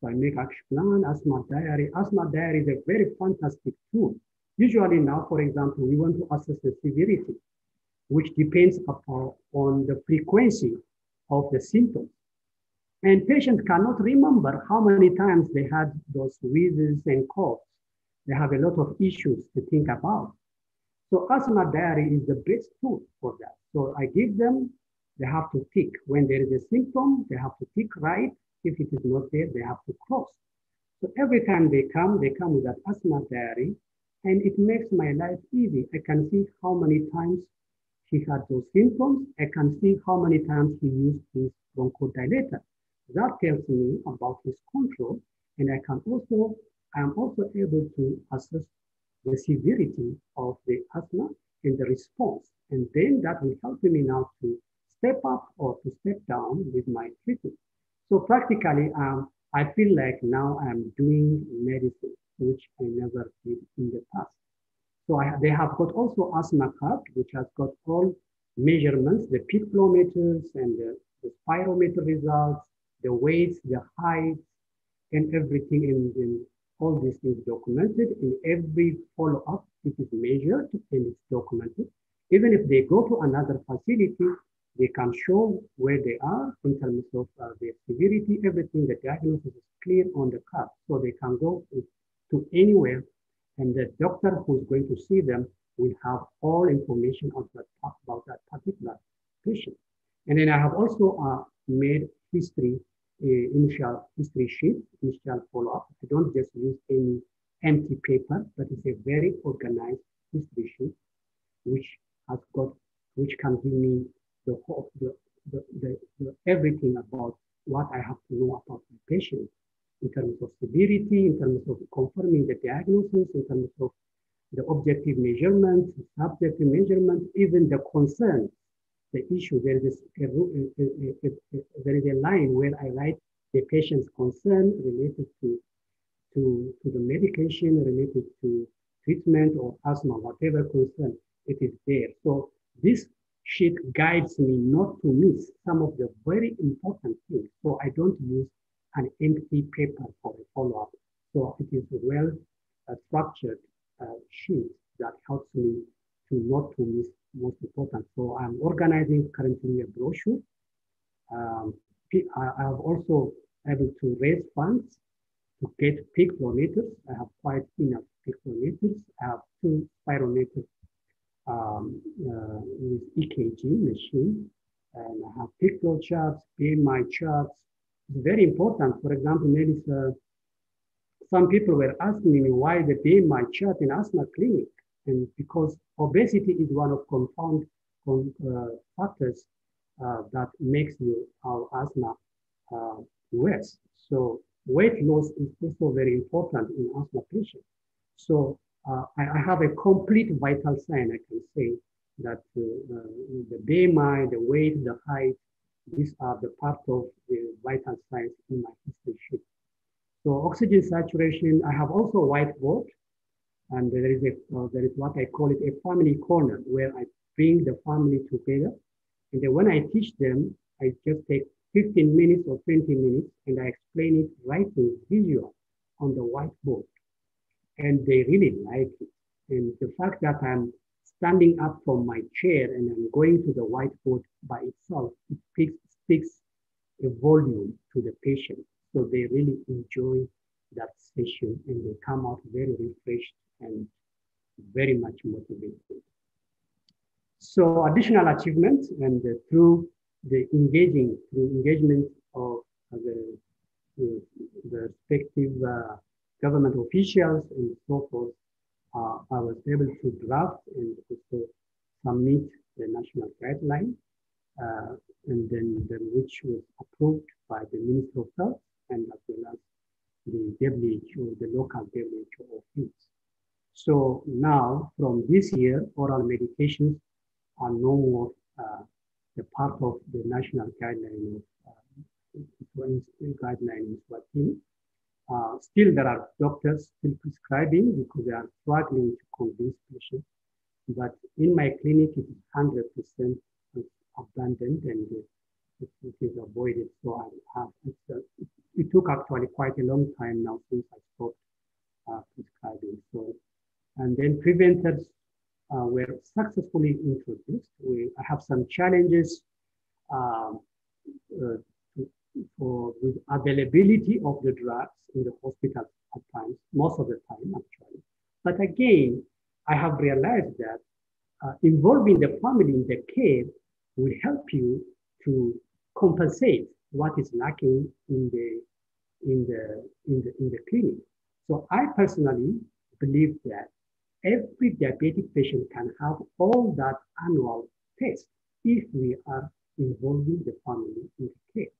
So I make action plan, asthma diary. Asthma diary is a very fantastic tool. Usually now, for example, we want to assess the severity, which depends upon on the frequency of the symptoms. And patients cannot remember how many times they had those wheezes and coughs. They have a lot of issues to think about. So asthma diary is the best tool for that. So I give them, they have to tick. When there is a symptom, they have to tick right. If it is not there, they have to cross. So every time they come, they come with that asthma diary, and it makes my life easy. I can see how many times he had those symptoms. I can see how many times he used his bronchodilator. That tells me about his control, and I can also, I am also able to assess the severity of the asthma and the response. And then that will help me now to step up or to step down with my treatment. So practically, um, I feel like now I'm doing medicine, which I never did in the past. So I, they have got also asthma card, which has got all measurements, the peak flow meters and the, the spirometer results, the weights, the heights, and everything in, in all these things documented. In every follow-up, it is measured and it's documented. Even if they go to another facility, they can show where they are in terms of uh, their severity, everything, the diagnosis is clear on the card. So they can go to, anywhere and the doctor who's going to see them will have all information that, about that particular patient. And then I have also uh, made history, uh, initial history sheet, initial follow-up. I don't just use any empty paper, but it's a very organized history sheet, which has got, which can give me the whole, the, the, the, the, everything about what I have to know about my patient in terms of severity, in terms of confirming the diagnosis, in terms of the objective measurements, subjective measurements, even the concern, the issue. There is a, a, a, there is a line where I write the patient's concern related to, to, to the medication, related to treatment or asthma, whatever concern it is there. So this sheet guides me not to miss some of the very important things. So I don't use an empty paper for a follow-up. So it is a well uh, structured sheet that helps me to not to miss most important. So I'm organizing currently a brochure. Um, I have also able to raise funds to get peak meters. I have quite enough peak meters. I have two spirometers um, uh, with EKG machine. And I have flow charts, BMI charts. Very important. For example, maybe uh, some people were asking me why the BMI chart in asthma clinic. And because obesity is one of compound uh, factors uh, that makes you our asthma uh, worse. So weight loss is also very important in asthma patients. So uh, I, I, have a complete vital sign, I can say, that uh, the BMI, the weight, the height, these are the part of the vital signs in my history sheet. So oxygen saturation, I have also a whiteboard and there is a uh, there is what I call it a family corner where I bring the family together. And then when I teach them, I just take 15 minutes or 20 minutes and I explain it writing visual on the whiteboard. And they really like it. And the fact that I'm standing up from my chair and I'm going to the whiteboard by itself, it speaks, speaks a volume to the patient. So they really enjoy that session and they come out very refreshed and very much motivated. So additional achievements and uh, through the engaging, through engagement of the, the, the respective uh, government officials and so forth, uh, I was able to draft and also submit the national guideline, uh, and then, then which was approved by the Minister of Health and as well as the WHO, the local WHO office. So now, from this year, oral medications are no more uh, the part of the national guideline of uh, guideline is working. Uh, still, there are doctors still prescribing because they are struggling to convince patients. But in my clinic, it is 100% abandoned and it, it is avoided. So I have, uh, it took actually quite a long time now since I stopped uh, prescribing. So, and then preventers uh, were successfully introduced. We I have some challenges um, uh, for with availability of the drugs in the hospital at times, most of the time actually. But again, I have realized that uh, involving the family in the care will help you to compensate what is lacking in the in the in the in the clinic. So I personally believe that every diabetic patient can have all that annual test if we are involving the family in the care.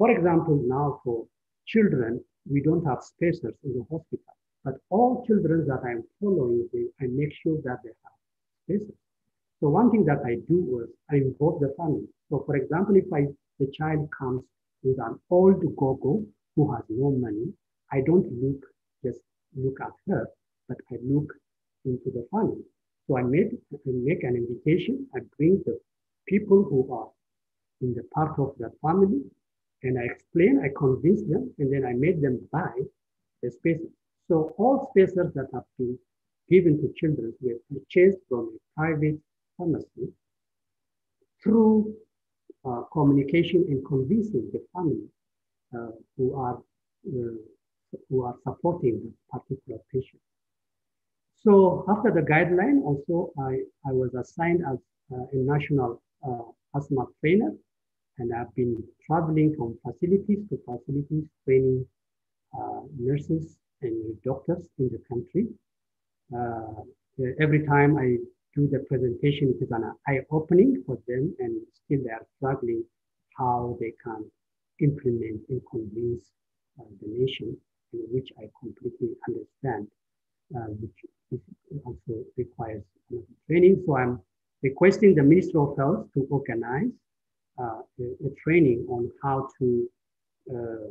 For example, now for children, we don't have spacers in the hospital, but all children that I'm following, they, I make sure that they have spacers. So one thing that I do was I involve the family. So for example, if I, the child comes with an old gogo who has no money, I don't look, just look at her, but I look into the family. So I made, I make an invitation. I bring the people who are in the part of that family, and I explain, I convince them, and then I made them buy the spacers. So all spacers that have been given to children were purchased from a private pharmacy through uh, communication and convincing the family uh, who are uh, who are supporting the particular patient. So after the guideline, also I, I was assigned as uh, a national uh, asthma trainer, and I've been traveling from facilities to facilities, training uh, nurses and doctors in the country. Uh, every time I do the presentation, it is an eye-opening for them, and still they are struggling how they can implement and convince uh, the nation, in which I completely understand, uh, which also requires training. So I'm requesting the Minister of Health to organize uh, a, a, training on how to uh,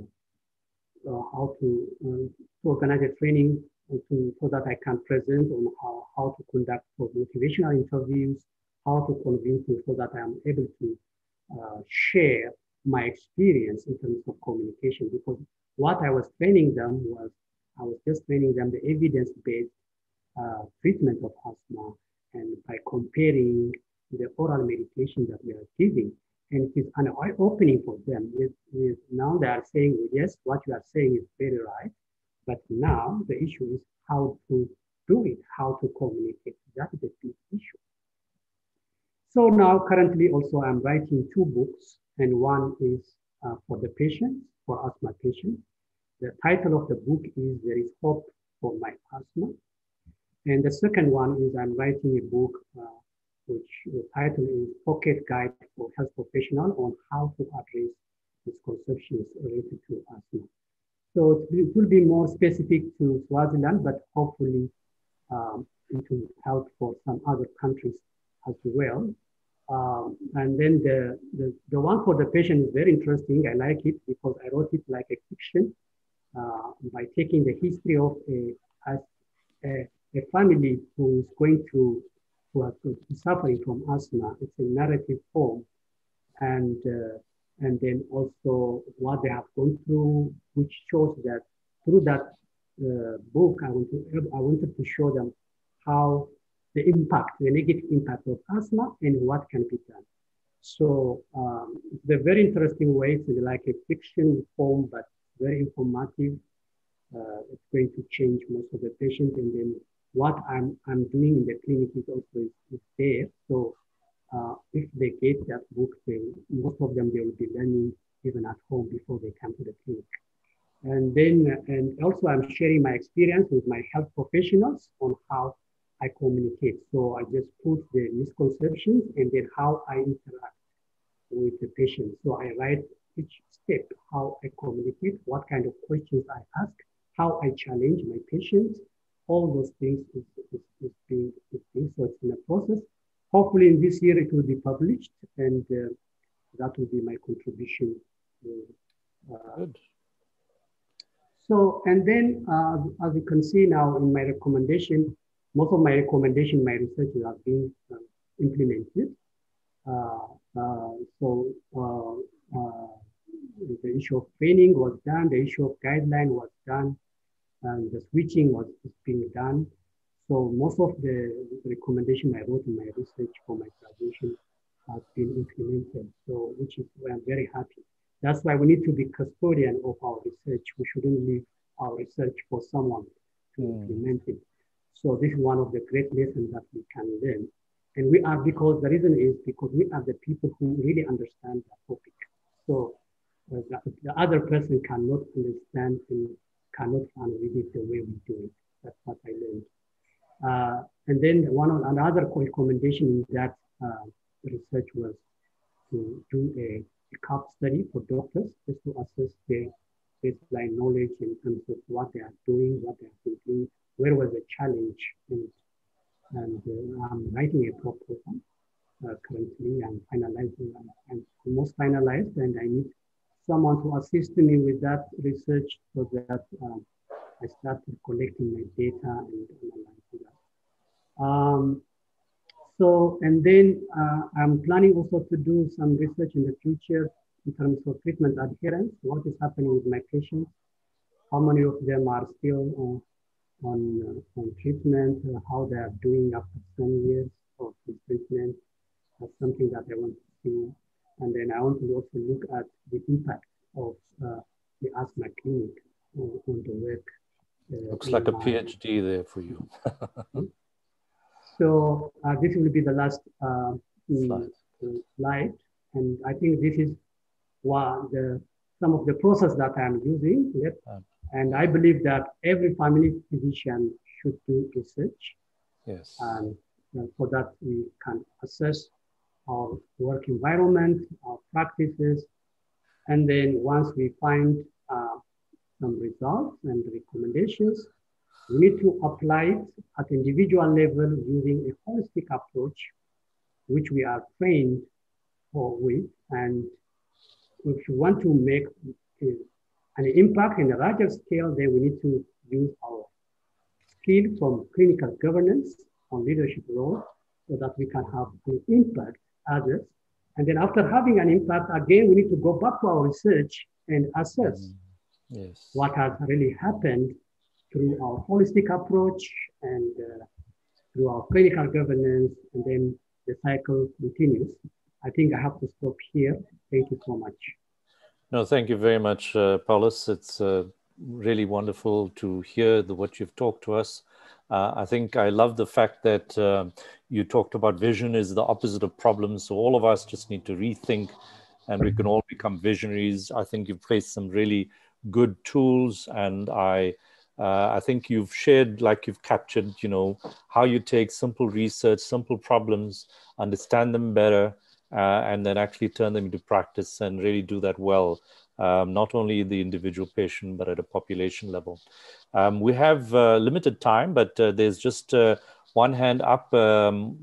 uh, how to, to, organize a training to, so that I can present on how, how to conduct motivational interviews, how to convince me so that I am able to uh, share my experience in terms of communication because what I was training them was I was just training them the evidence-based uh, treatment of asthma and by comparing the oral medication that we are giving. And it is an eye-opening for them. With, with now they are saying, yes, what you are saying is very right. But now the issue is how to do it, how to communicate. That is the big issue. So now currently also I'm writing two books and one is uh, for the patients, for asthma patients. The title of the book is There is Hope for My Asthma. And the second one is I'm writing a book, uh, which the title is Pocket Guide for Health Professional on how to address misconceptions related to asthma. So it will be more specific to Swaziland, but hopefully um, it will help for some other countries as well. Um, and then the, the, the one for the patient is very interesting. I like it because I wrote it like a fiction uh, by taking the history of a, a, a family who is going to who are suffering from asthma. It's a narrative form, and uh, and then also what they have gone through, which shows that through that uh, book, I want to I wanted to show them how the impact, the negative impact of asthma, and what can be done. So um, it's a very interesting way. It's like a fiction form, but very informative. Uh, it's going to change most of the patients, and then what I'm, I'm doing in the clinic is also is, is there. So uh, if they get that book, they, most of them, they will be learning even at home before they come to the clinic. And then, and also I'm sharing my experience with my health professionals on how I communicate. So I just put the misconceptions and then how I interact with the patient. So I write each step, how I communicate, what kind of questions I ask, how I challenge my patients. All those things is, is, is being, is being so it's in a process. Hopefully in this year it will be published and uh, that will be my contribution. Uh, Good. So, and then uh, as you can see now in my recommendation, most of my recommendation, my research have been uh, implemented. Uh, uh, so the issue of training was done, the issue of guideline was done, and the switching was being done. So most of the recommendation I wrote in my research for my graduation has been implemented. So which is why I'm very happy. That's why we need to be custodian of our research. We shouldn't leave our research for someone to mm. implement it. So this is one of the great lessons that we can learn. And we are, because the reason is because we are the people who really understand the topic. So uh, the, the, other person cannot understand and cannot read it the way we do it. That's what I learned. Uh, and then one another recommendation is that uh, research was to do a, a KAP study for doctors just to assess their baseline knowledge in terms of what they are doing, what they are doing, where was the challenge, and, and uh, I'm writing a proposal uh, currently. I'm finalizing, I'm almost finalized, and I need someone to assist me with that research so that um, I start collecting my data and analyzing that. Um, so, and then uh, I'm planning also to do some research in the future in terms of treatment adherence, what is happening with my patients, how many of them are still uh, on, uh, on treatment, how they are doing after some years of treatment. That's something that I want to see. And then I want to also look at the impact of uh, the asthma clinic on, on the work. Uh, Looks like a PhD there for you. so uh, this will be the last slide. slide. And I think this is what the, some of the process that I'm using. Yep. Um, and I believe that every family physician should do research. Yes. And uh, so that we can assess our work environment, our practices, and then once we find uh, some results and recommendations, we need to apply it at individual level using a holistic approach, which we are trained for with. And if you want to make an impact in a larger scale, then we need to use our skill from clinical governance on leadership role so that we can have an impact others. And then after having an impact, again, we need to go back to our research and assess mm. yes. what has really happened through our holistic approach and uh, through our clinical governance, and then the cycle continues. I think I have to stop here. Thank you so much. No, thank you very much, uh, Paulos. It's uh, really wonderful to hear the, what you've talked to us. Uh, I think I love the fact that uh, you talked about vision is the opposite of problems. So all of us just need to rethink and we can all become visionaries. I think you've placed some really good tools and I uh, I think you've shared, like you've captured, you know, how you take simple research, simple problems, understand them better, uh, and then actually turn them into practice and really do that well, um, not only the individual patient, but at a population level. Um, we have uh, limited time, but uh, there's just uh, one hand up. Um,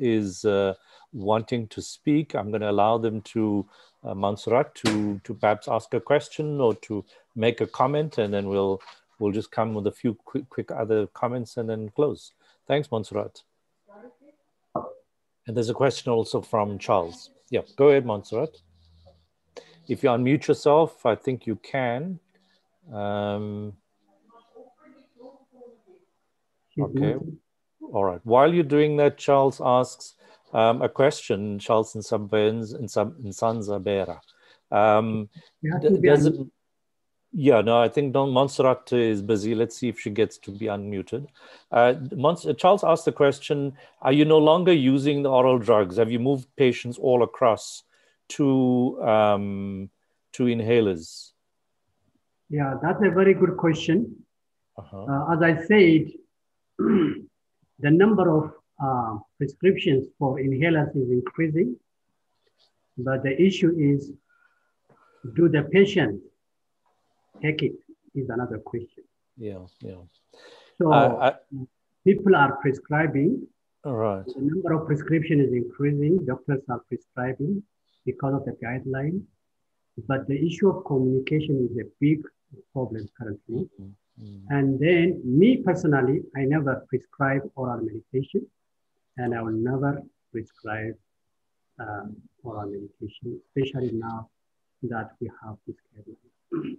is uh, wanting to speak. I'm going to allow them to, uh, to, to perhaps ask a question or to make a comment, and then we'll, we'll just come with a few quick, quick other comments and then close. Thanks, Montserrat. And there's a question also from Charles. Yeah, go ahead, Montserrat. If you unmute yourself, I think you can. Um, okay. All right. While you're doing that, Charles asks um, a question, Charles in, in, in Sanzabera. Um, does it, Yeah, no, I think Don Montserrat is busy. Let's see if she gets to be unmuted. Uh, Mons- Charles asked the question Are you no longer using the oral drugs? Have you moved patients all across to, um, to inhalers? Yeah, that's a very good question. Uh-huh. Uh, as I said, the number of uh, prescriptions for inhalers is increasing, but the issue is do the patient take it is another question. Yeah, yeah. So I, people are prescribing. All right. The number of prescription is increasing. Doctors are prescribing because of the guideline. But the issue of communication is a big problem currently. Mm-hmm. Mm-hmm. And then me personally, I never prescribe oral medication and I will never prescribe um, oral medication, especially now that we have this guideline.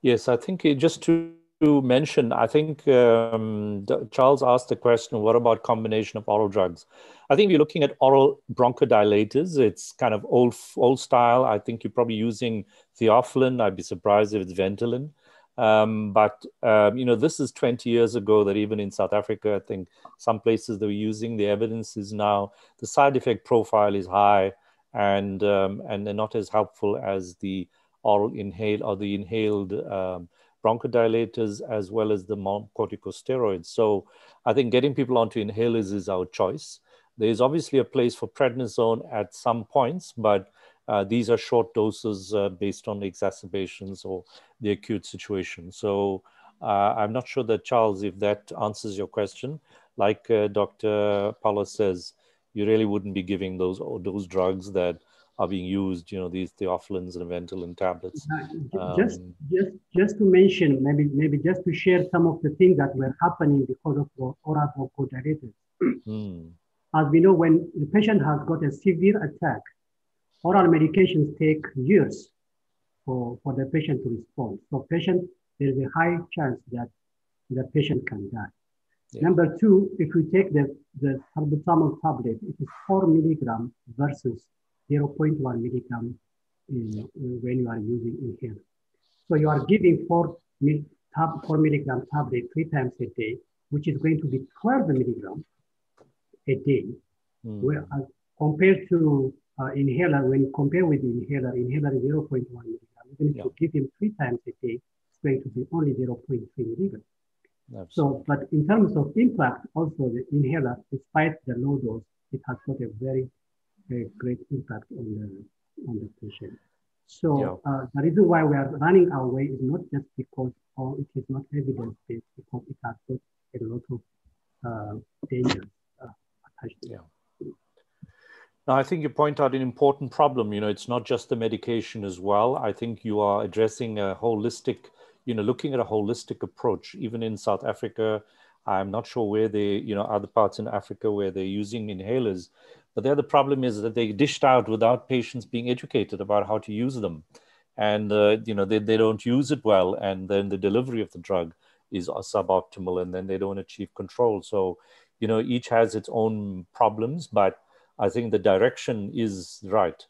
Yes, I think just to, to mention, I think um, Charles asked the question, what about combination of oral drugs? I think we're looking at oral bronchodilators. It's kind of old, old style. I think you're probably using theophylline. I'd be surprised if it's Ventolin. Um, but um, you know, this is 20 years ago. That even in South Africa, I think some places they were using. The evidence is now the side effect profile is high, and um, and they're not as helpful as the oral inhale or the inhaled um, bronchodilators as well as the corticosteroids. So I think getting people onto inhalers is our choice. There is obviously a place for prednisone at some points, but uh, these are short doses uh, based on exacerbations or the acute situation. So uh, I'm not sure that Charles, if that answers your question, like uh, Dr. Paula says, you really wouldn't be giving those those drugs that are being used, you know, these theophylline and Ventolin tablets. Um, just, just, just to mention, maybe, maybe just to share some of the things that were happening because of oral bronchodilators. Mm. As we know, when the patient has got a severe attack, oral medications take years for, for the patient to respond. So patient, there is a high chance that the patient can die. Yeah. Number two, if we take the, the salbutamol tablet, it is four milligram versus 0.1 milligram in, when you are using inhaler. So you are giving 4, tab, 4 milligram tablet three times a day, which is going to be 12 milligram a day. Mm. Where, uh, compared to uh, inhaler, when you compare with the inhaler, inhaler is 0.1 milligram. Even if yeah. you give him three times a day, it's going to be only 0.3 milligram. Absolutely. So, but in terms of impact, also the inhaler, despite the low dose, it has got a very a great impact on the on the patient. So yeah. uh, the reason why we are running our way is not just because oh, it is not evidence based, because it has got a lot of uh, dangers uh, attached to yeah. Now, I think you point out an important problem. You know, it's not just the medication as well. I think you are addressing a holistic, you know, looking at a holistic approach. Even in South Africa, I'm not sure where they, you know, other parts in Africa where they're using inhalers, but the other problem is that they dished out without patients being educated about how to use them. And, uh, you know, they, they don't use it well. And then the delivery of the drug is suboptimal and then they don't achieve control. So, you know, each has its own problems, but I think the direction is right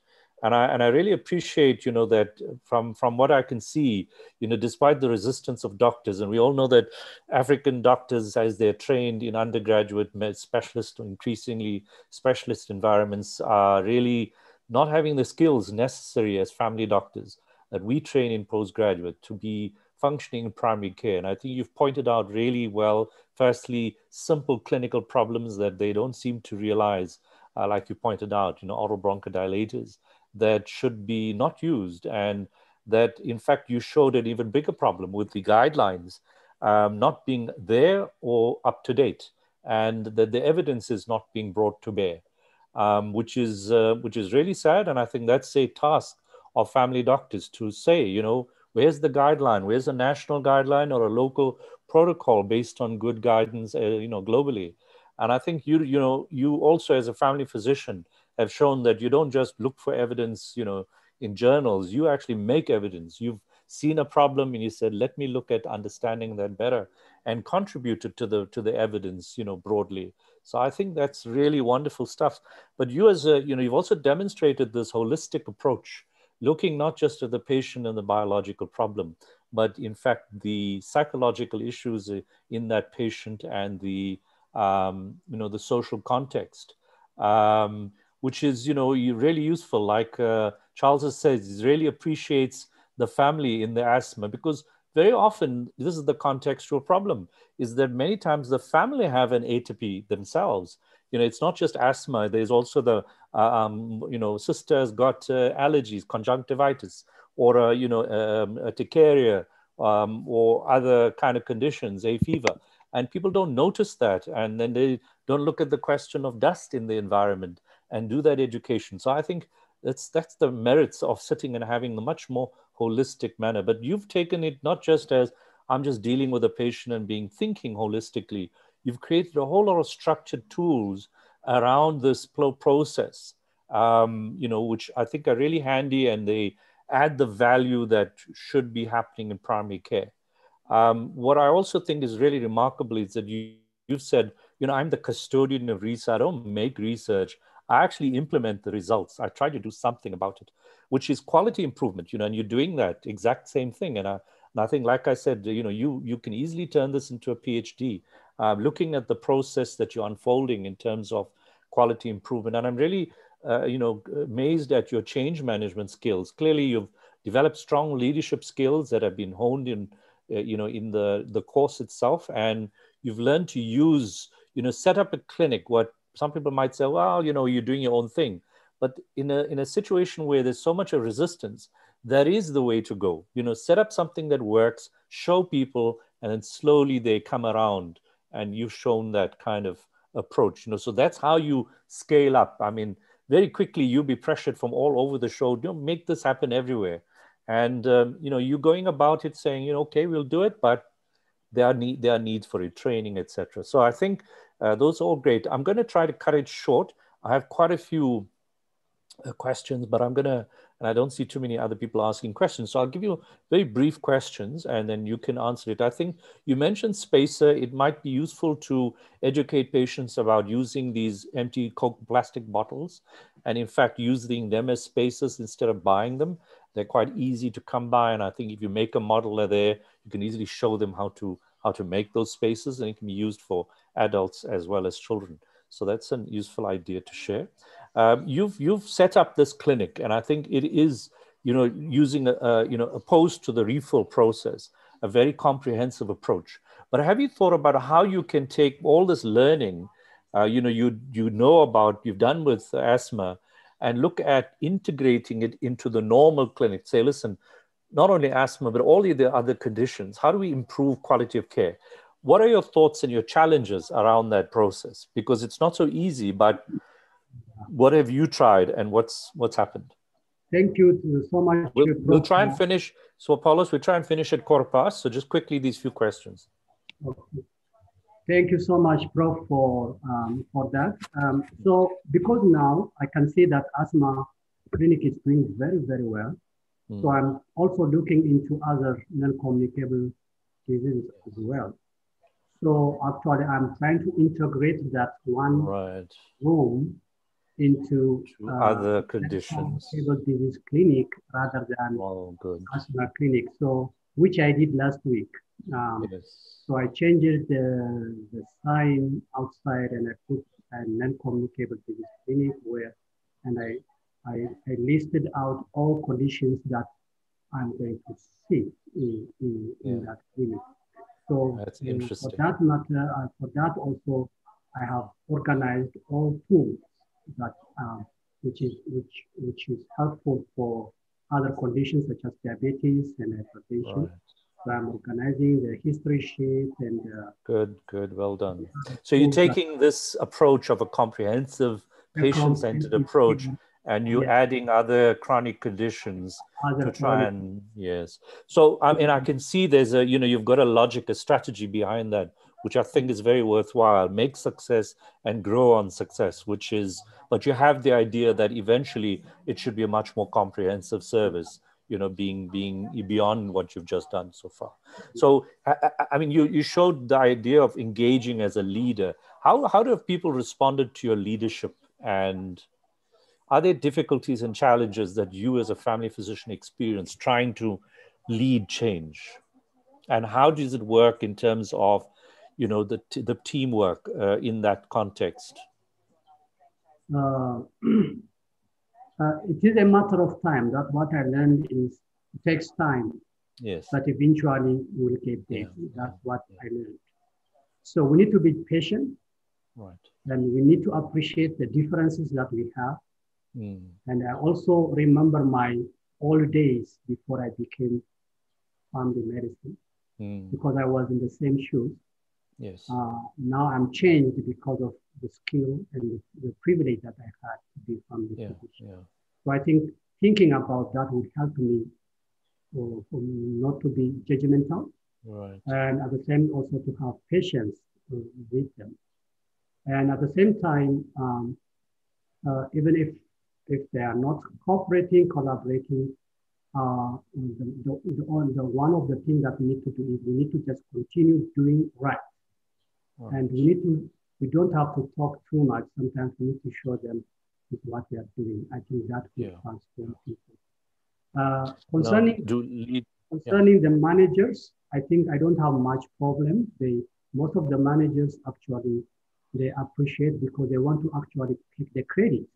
and I and I really appreciate you know that from from what I can see you know despite the resistance of doctors and we all know that African doctors as they're trained in undergraduate specialist or increasingly specialist environments are really not having the skills necessary as family doctors that we train in postgraduate to be functioning in primary care. And I think you've pointed out really well firstly simple clinical problems that they don't seem to realize uh, like you pointed out you know oral bronchodilators that should be not used and that in fact you showed an even bigger problem with the guidelines um, not being there or up to date and that the evidence is not being brought to bear um, which is uh, which is really sad. And i think that's a task of family doctors to say you know where's the guideline? Where's a national guideline or a local protocol based on good guidance uh, you know globally? And i think you you know you also as a family physician have shown that you don't just look for evidence, you know, in journals. You actually make evidence. You've seen a problem and you said, "Let me look at understanding that better," and contributed to the to the evidence, you know, broadly. So I think that's really wonderful stuff. But you, as a, you know, you've also demonstrated this holistic approach, looking not just at the patient and the biological problem, but in fact, the psychological issues in that patient and the um, you know the social context, um, which is you know really useful. Like uh, Charles has said, really appreciates the family in the asthma because very often this is the contextual problem is that many times the family have an atopy themselves. You know it's not just asthma. There's also the uh, um, you know sister's got uh, allergies conjunctivitis or uh, you know um, a urticaria um, or other kind of conditions a fever. And people don't notice that. And then they don't look at the question of dust in the environment and do that education so i think that's that's the merits of sitting and having a much more holistic manner but you've taken it not just as i'm just dealing with a patient and being thinking holistically you've created a whole lot of structured tools around this process, um, you know, which I think are really handy and they add the value that should be happening in primary care. Um, what I also think is really remarkable is that you, you've said, you know, I'm the custodian of research. I don't make research. I actually implement the results. I try to do something about it, which is quality improvement, you know, and you're doing that exact same thing. And I, and I think, like I said, you know, you, you can easily turn this into a PhD uh, looking at the process that you're unfolding in terms of quality improvement. And I'm really, uh, you know, amazed at your change management skills. Clearly, you've developed strong leadership skills that have been honed in, uh, you know, in the the course itself, and you've learned to use, you know, set up a clinic. What some people might say, well, you know, you're doing your own thing, but in a in a situation where there's so much of resistance, that is the way to go. You know, set up something that works, show people, and then slowly they come around and you've shown that kind of approach. You know so that's how you scale up. I mean very quickly you'll be pressured from all over the show. You know make this happen everywhere. And um, you know you're going about it saying you know okay we'll do it but there are need there are needs for it training etc so i think uh, those are all great i'm going to try to cut it short i have quite a few uh, questions but i'm going to and I don't see too many other people asking questions. So I'll give you very brief questions and then you can answer it. I think you mentioned spacer. It might be useful to educate patients about using these empty Coke plastic bottles and in fact using them as spacers instead of buying them. They're quite easy to come by. And I think if you make a model there, you can easily show them how to how to make those spaces and it can be used for adults as well as children. So that's a useful idea to share. Um, you've you've set up this clinic, and I think it is you know using a, you know opposed to the refill process, a very comprehensive approach. But have you thought about how you can take all this learning, uh, you know you you know about you've done with asthma, and look at integrating it into the normal clinic? Say, listen, not only asthma but all the other conditions. How do we improve quality of care? What are your thoughts and your challenges around that process? Because it's not so easy, but what have you tried and what's what's happened? Thank you so much. We'll, we'll try and finish. So, Paulos, we try and finish at quarter past. So, just quickly, these few questions. Okay. Thank you so much, Prof, for um, for that. Um, so, because now I can see that asthma clinic is doing very, very well. Mm. So, I'm also looking into other non-communicable diseases as well. So, actually, I'm trying to integrate that one right. room into uh, other conditions table disease clinic rather than oh, good. asthma clinic so which i did last week um, yes. so i changed the, the sign outside and i put a non-communicable disease clinic where and I, I, I listed out all conditions that i'm going to see in, in, yeah. in that clinic so That's interesting. for that matter uh, for that also i have organized all tools that um, which is which which is helpful for other conditions such as diabetes and hypertension. Right. So I'm organizing the history sheet and uh, good, good, well done. So you're taking this approach of a comprehensive patient-centered approach and you're adding other chronic conditions other to try chronic. and yes so i mean i can see there's a you know you've got a logic a strategy behind that which I think is very worthwhile. Make success and grow on success, which is, but you have the idea that eventually it should be a much more comprehensive service. You know, being being beyond what you've just done so far. So, I, I mean, you you showed the idea of engaging as a leader. How how do people responded to your leadership and are there difficulties and challenges that you as a family physician experience trying to lead change? And how does it work in terms of you know the, the teamwork uh, in that context? Uh, uh, it is a matter of time. That what i learned is it takes time. Yes. But eventually you will get there. Yeah. that's what i learned. So we need to be patient. Right. And we need to appreciate the differences that we have mm. and i also remember my old days before i became family medicine mm. because I was in the same shoes. Yes. Uh, now I'm changed because of the skill and the, the privilege that I had to be family yeah, physician. Yeah. So I think thinking about that would help me for, for not to be judgmental. Right. And at the same also to have patience uh, with them. And at the same time, um, uh, even if if they are not cooperating, collaborating, uh, the, the, the, the, one of the things that we need to do is we need to just continue doing right. And we need to, we don't have to talk too much. Sometimes we need to show them what they are doing. I think that will yeah. transform people. Uh, concerning no, lead, concerning yeah. the managers, I think I don't have much problem. They most of the managers actually they appreciate because they want to actually take the credit.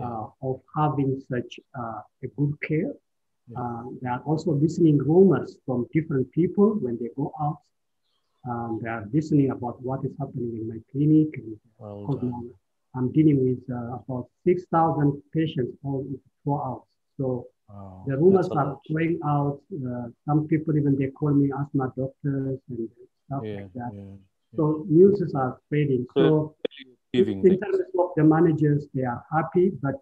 Uh, of having such uh, a good care uh, they are also listening rumors from different people when they go out. Um, they are listening about what is happening in my clinic. And, well I'm dealing with uh, about 6,000 patients all throughout. So wow, the rumors are going out. Uh, some people even they call me asthma doctors and stuff yeah, like that. Yeah, so news are spreading. So, in terms of the managers, they are happy, but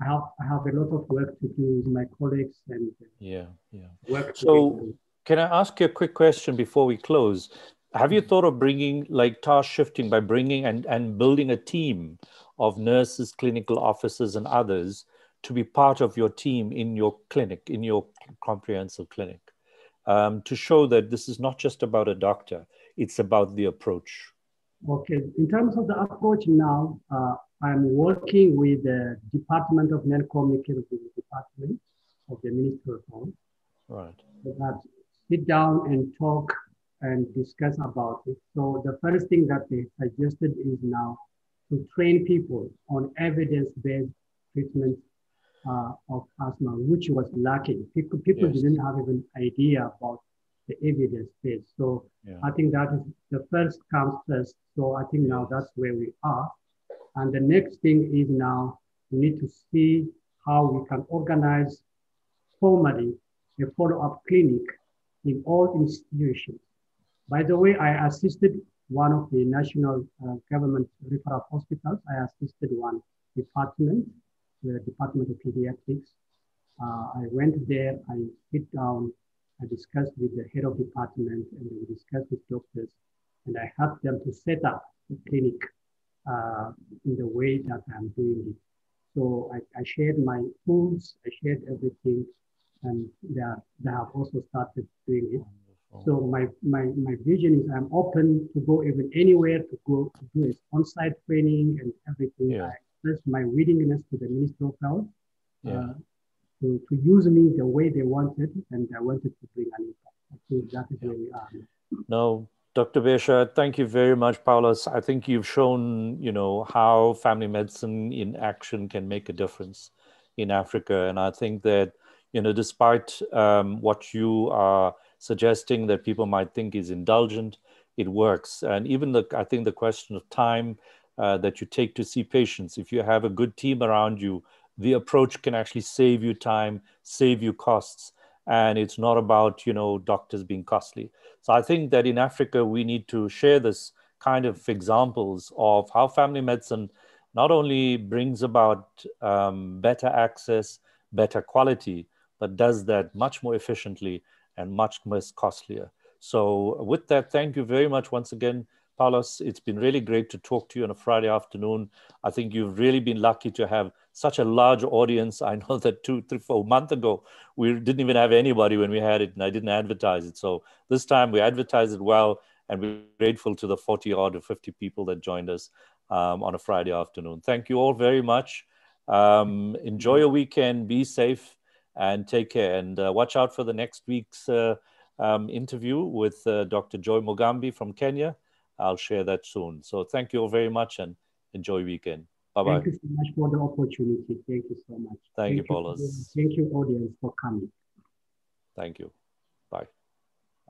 I have I have a lot of work to do with my colleagues and yeah yeah work. So can I ask you a quick question before we close? Have you thought of bringing like task shifting by bringing and, and building a team of nurses, clinical officers, and others to be part of your team in your clinic, in your comprehensive clinic, um, to show that this is not just about a doctor, it's about the approach? Okay, in terms of the approach now, uh, I'm working with the Department of Non-Communicable Department of the Ministry of Health. Right. So that sit down and talk and discuss about it. So the first thing that they suggested is now to train people on evidence-based treatment uh, of asthma, which was lacking. People, people yes. didn't have even idea about the evidence base. So yeah. I think that is the first comes first. So I think now that's where we are. And the next thing is now we need to see how we can organize formally a follow-up clinic in all institutions. By the way, I assisted one of the national uh, government referral hospitals. I assisted one department, the Department of Pediatrics. Uh, I went there, I sit down, I discussed with the head of department and we discussed with doctors and I helped them to set up the clinic uh, in the way that I'm doing it. So I, I shared my tools, I shared everything, and they, are, they have also started doing it. So my, my, my vision is I'm open to go even anywhere to go to do this on-site training and everything. Yeah. I express my willingness to the Ministry of Health yeah. uh, to, to use me the way they wanted, and I wanted to bring an impact. I think that is where we are. No, Dr. Beshah, thank you very much, Paulos. I think you've shown, you know, how family medicine in action can make a difference in Africa. And I think that, you know, despite um, what you are suggesting that people might think is indulgent, it works. And even the, I think the question of time uh, that you take to see patients, if you have a good team around you, the approach can actually save you time, save you costs. And it's not about, you know, doctors being costly so I think that in Africa, we need to share this kind of examples of how family medicine not only brings about um, better access, better quality, but does that much more efficiently and much less costlier. So with that, thank you very much once again, Paulos. It's been really great to talk to you on a Friday afternoon. I think you've really been lucky to have such a large audience. I know that two, three, four months ago, we didn't even have anybody when we had it, and I didn't advertise it. So this time we advertised it well, and we're grateful to the 40 odd or 50 people that joined us um, on a Friday afternoon. Thank you all very much. Um, enjoy your weekend, be safe, and take care. And uh, watch out for the next week's uh, um, interview with uh, Dr. Joy Mugambi from Kenya. I'll share that soon. So thank you all very much and enjoy weekend. Bye bye. Thank you so much for the opportunity. Thank you so much. Thank, thank you, Paulos. Thank you, audience, for coming. Thank you.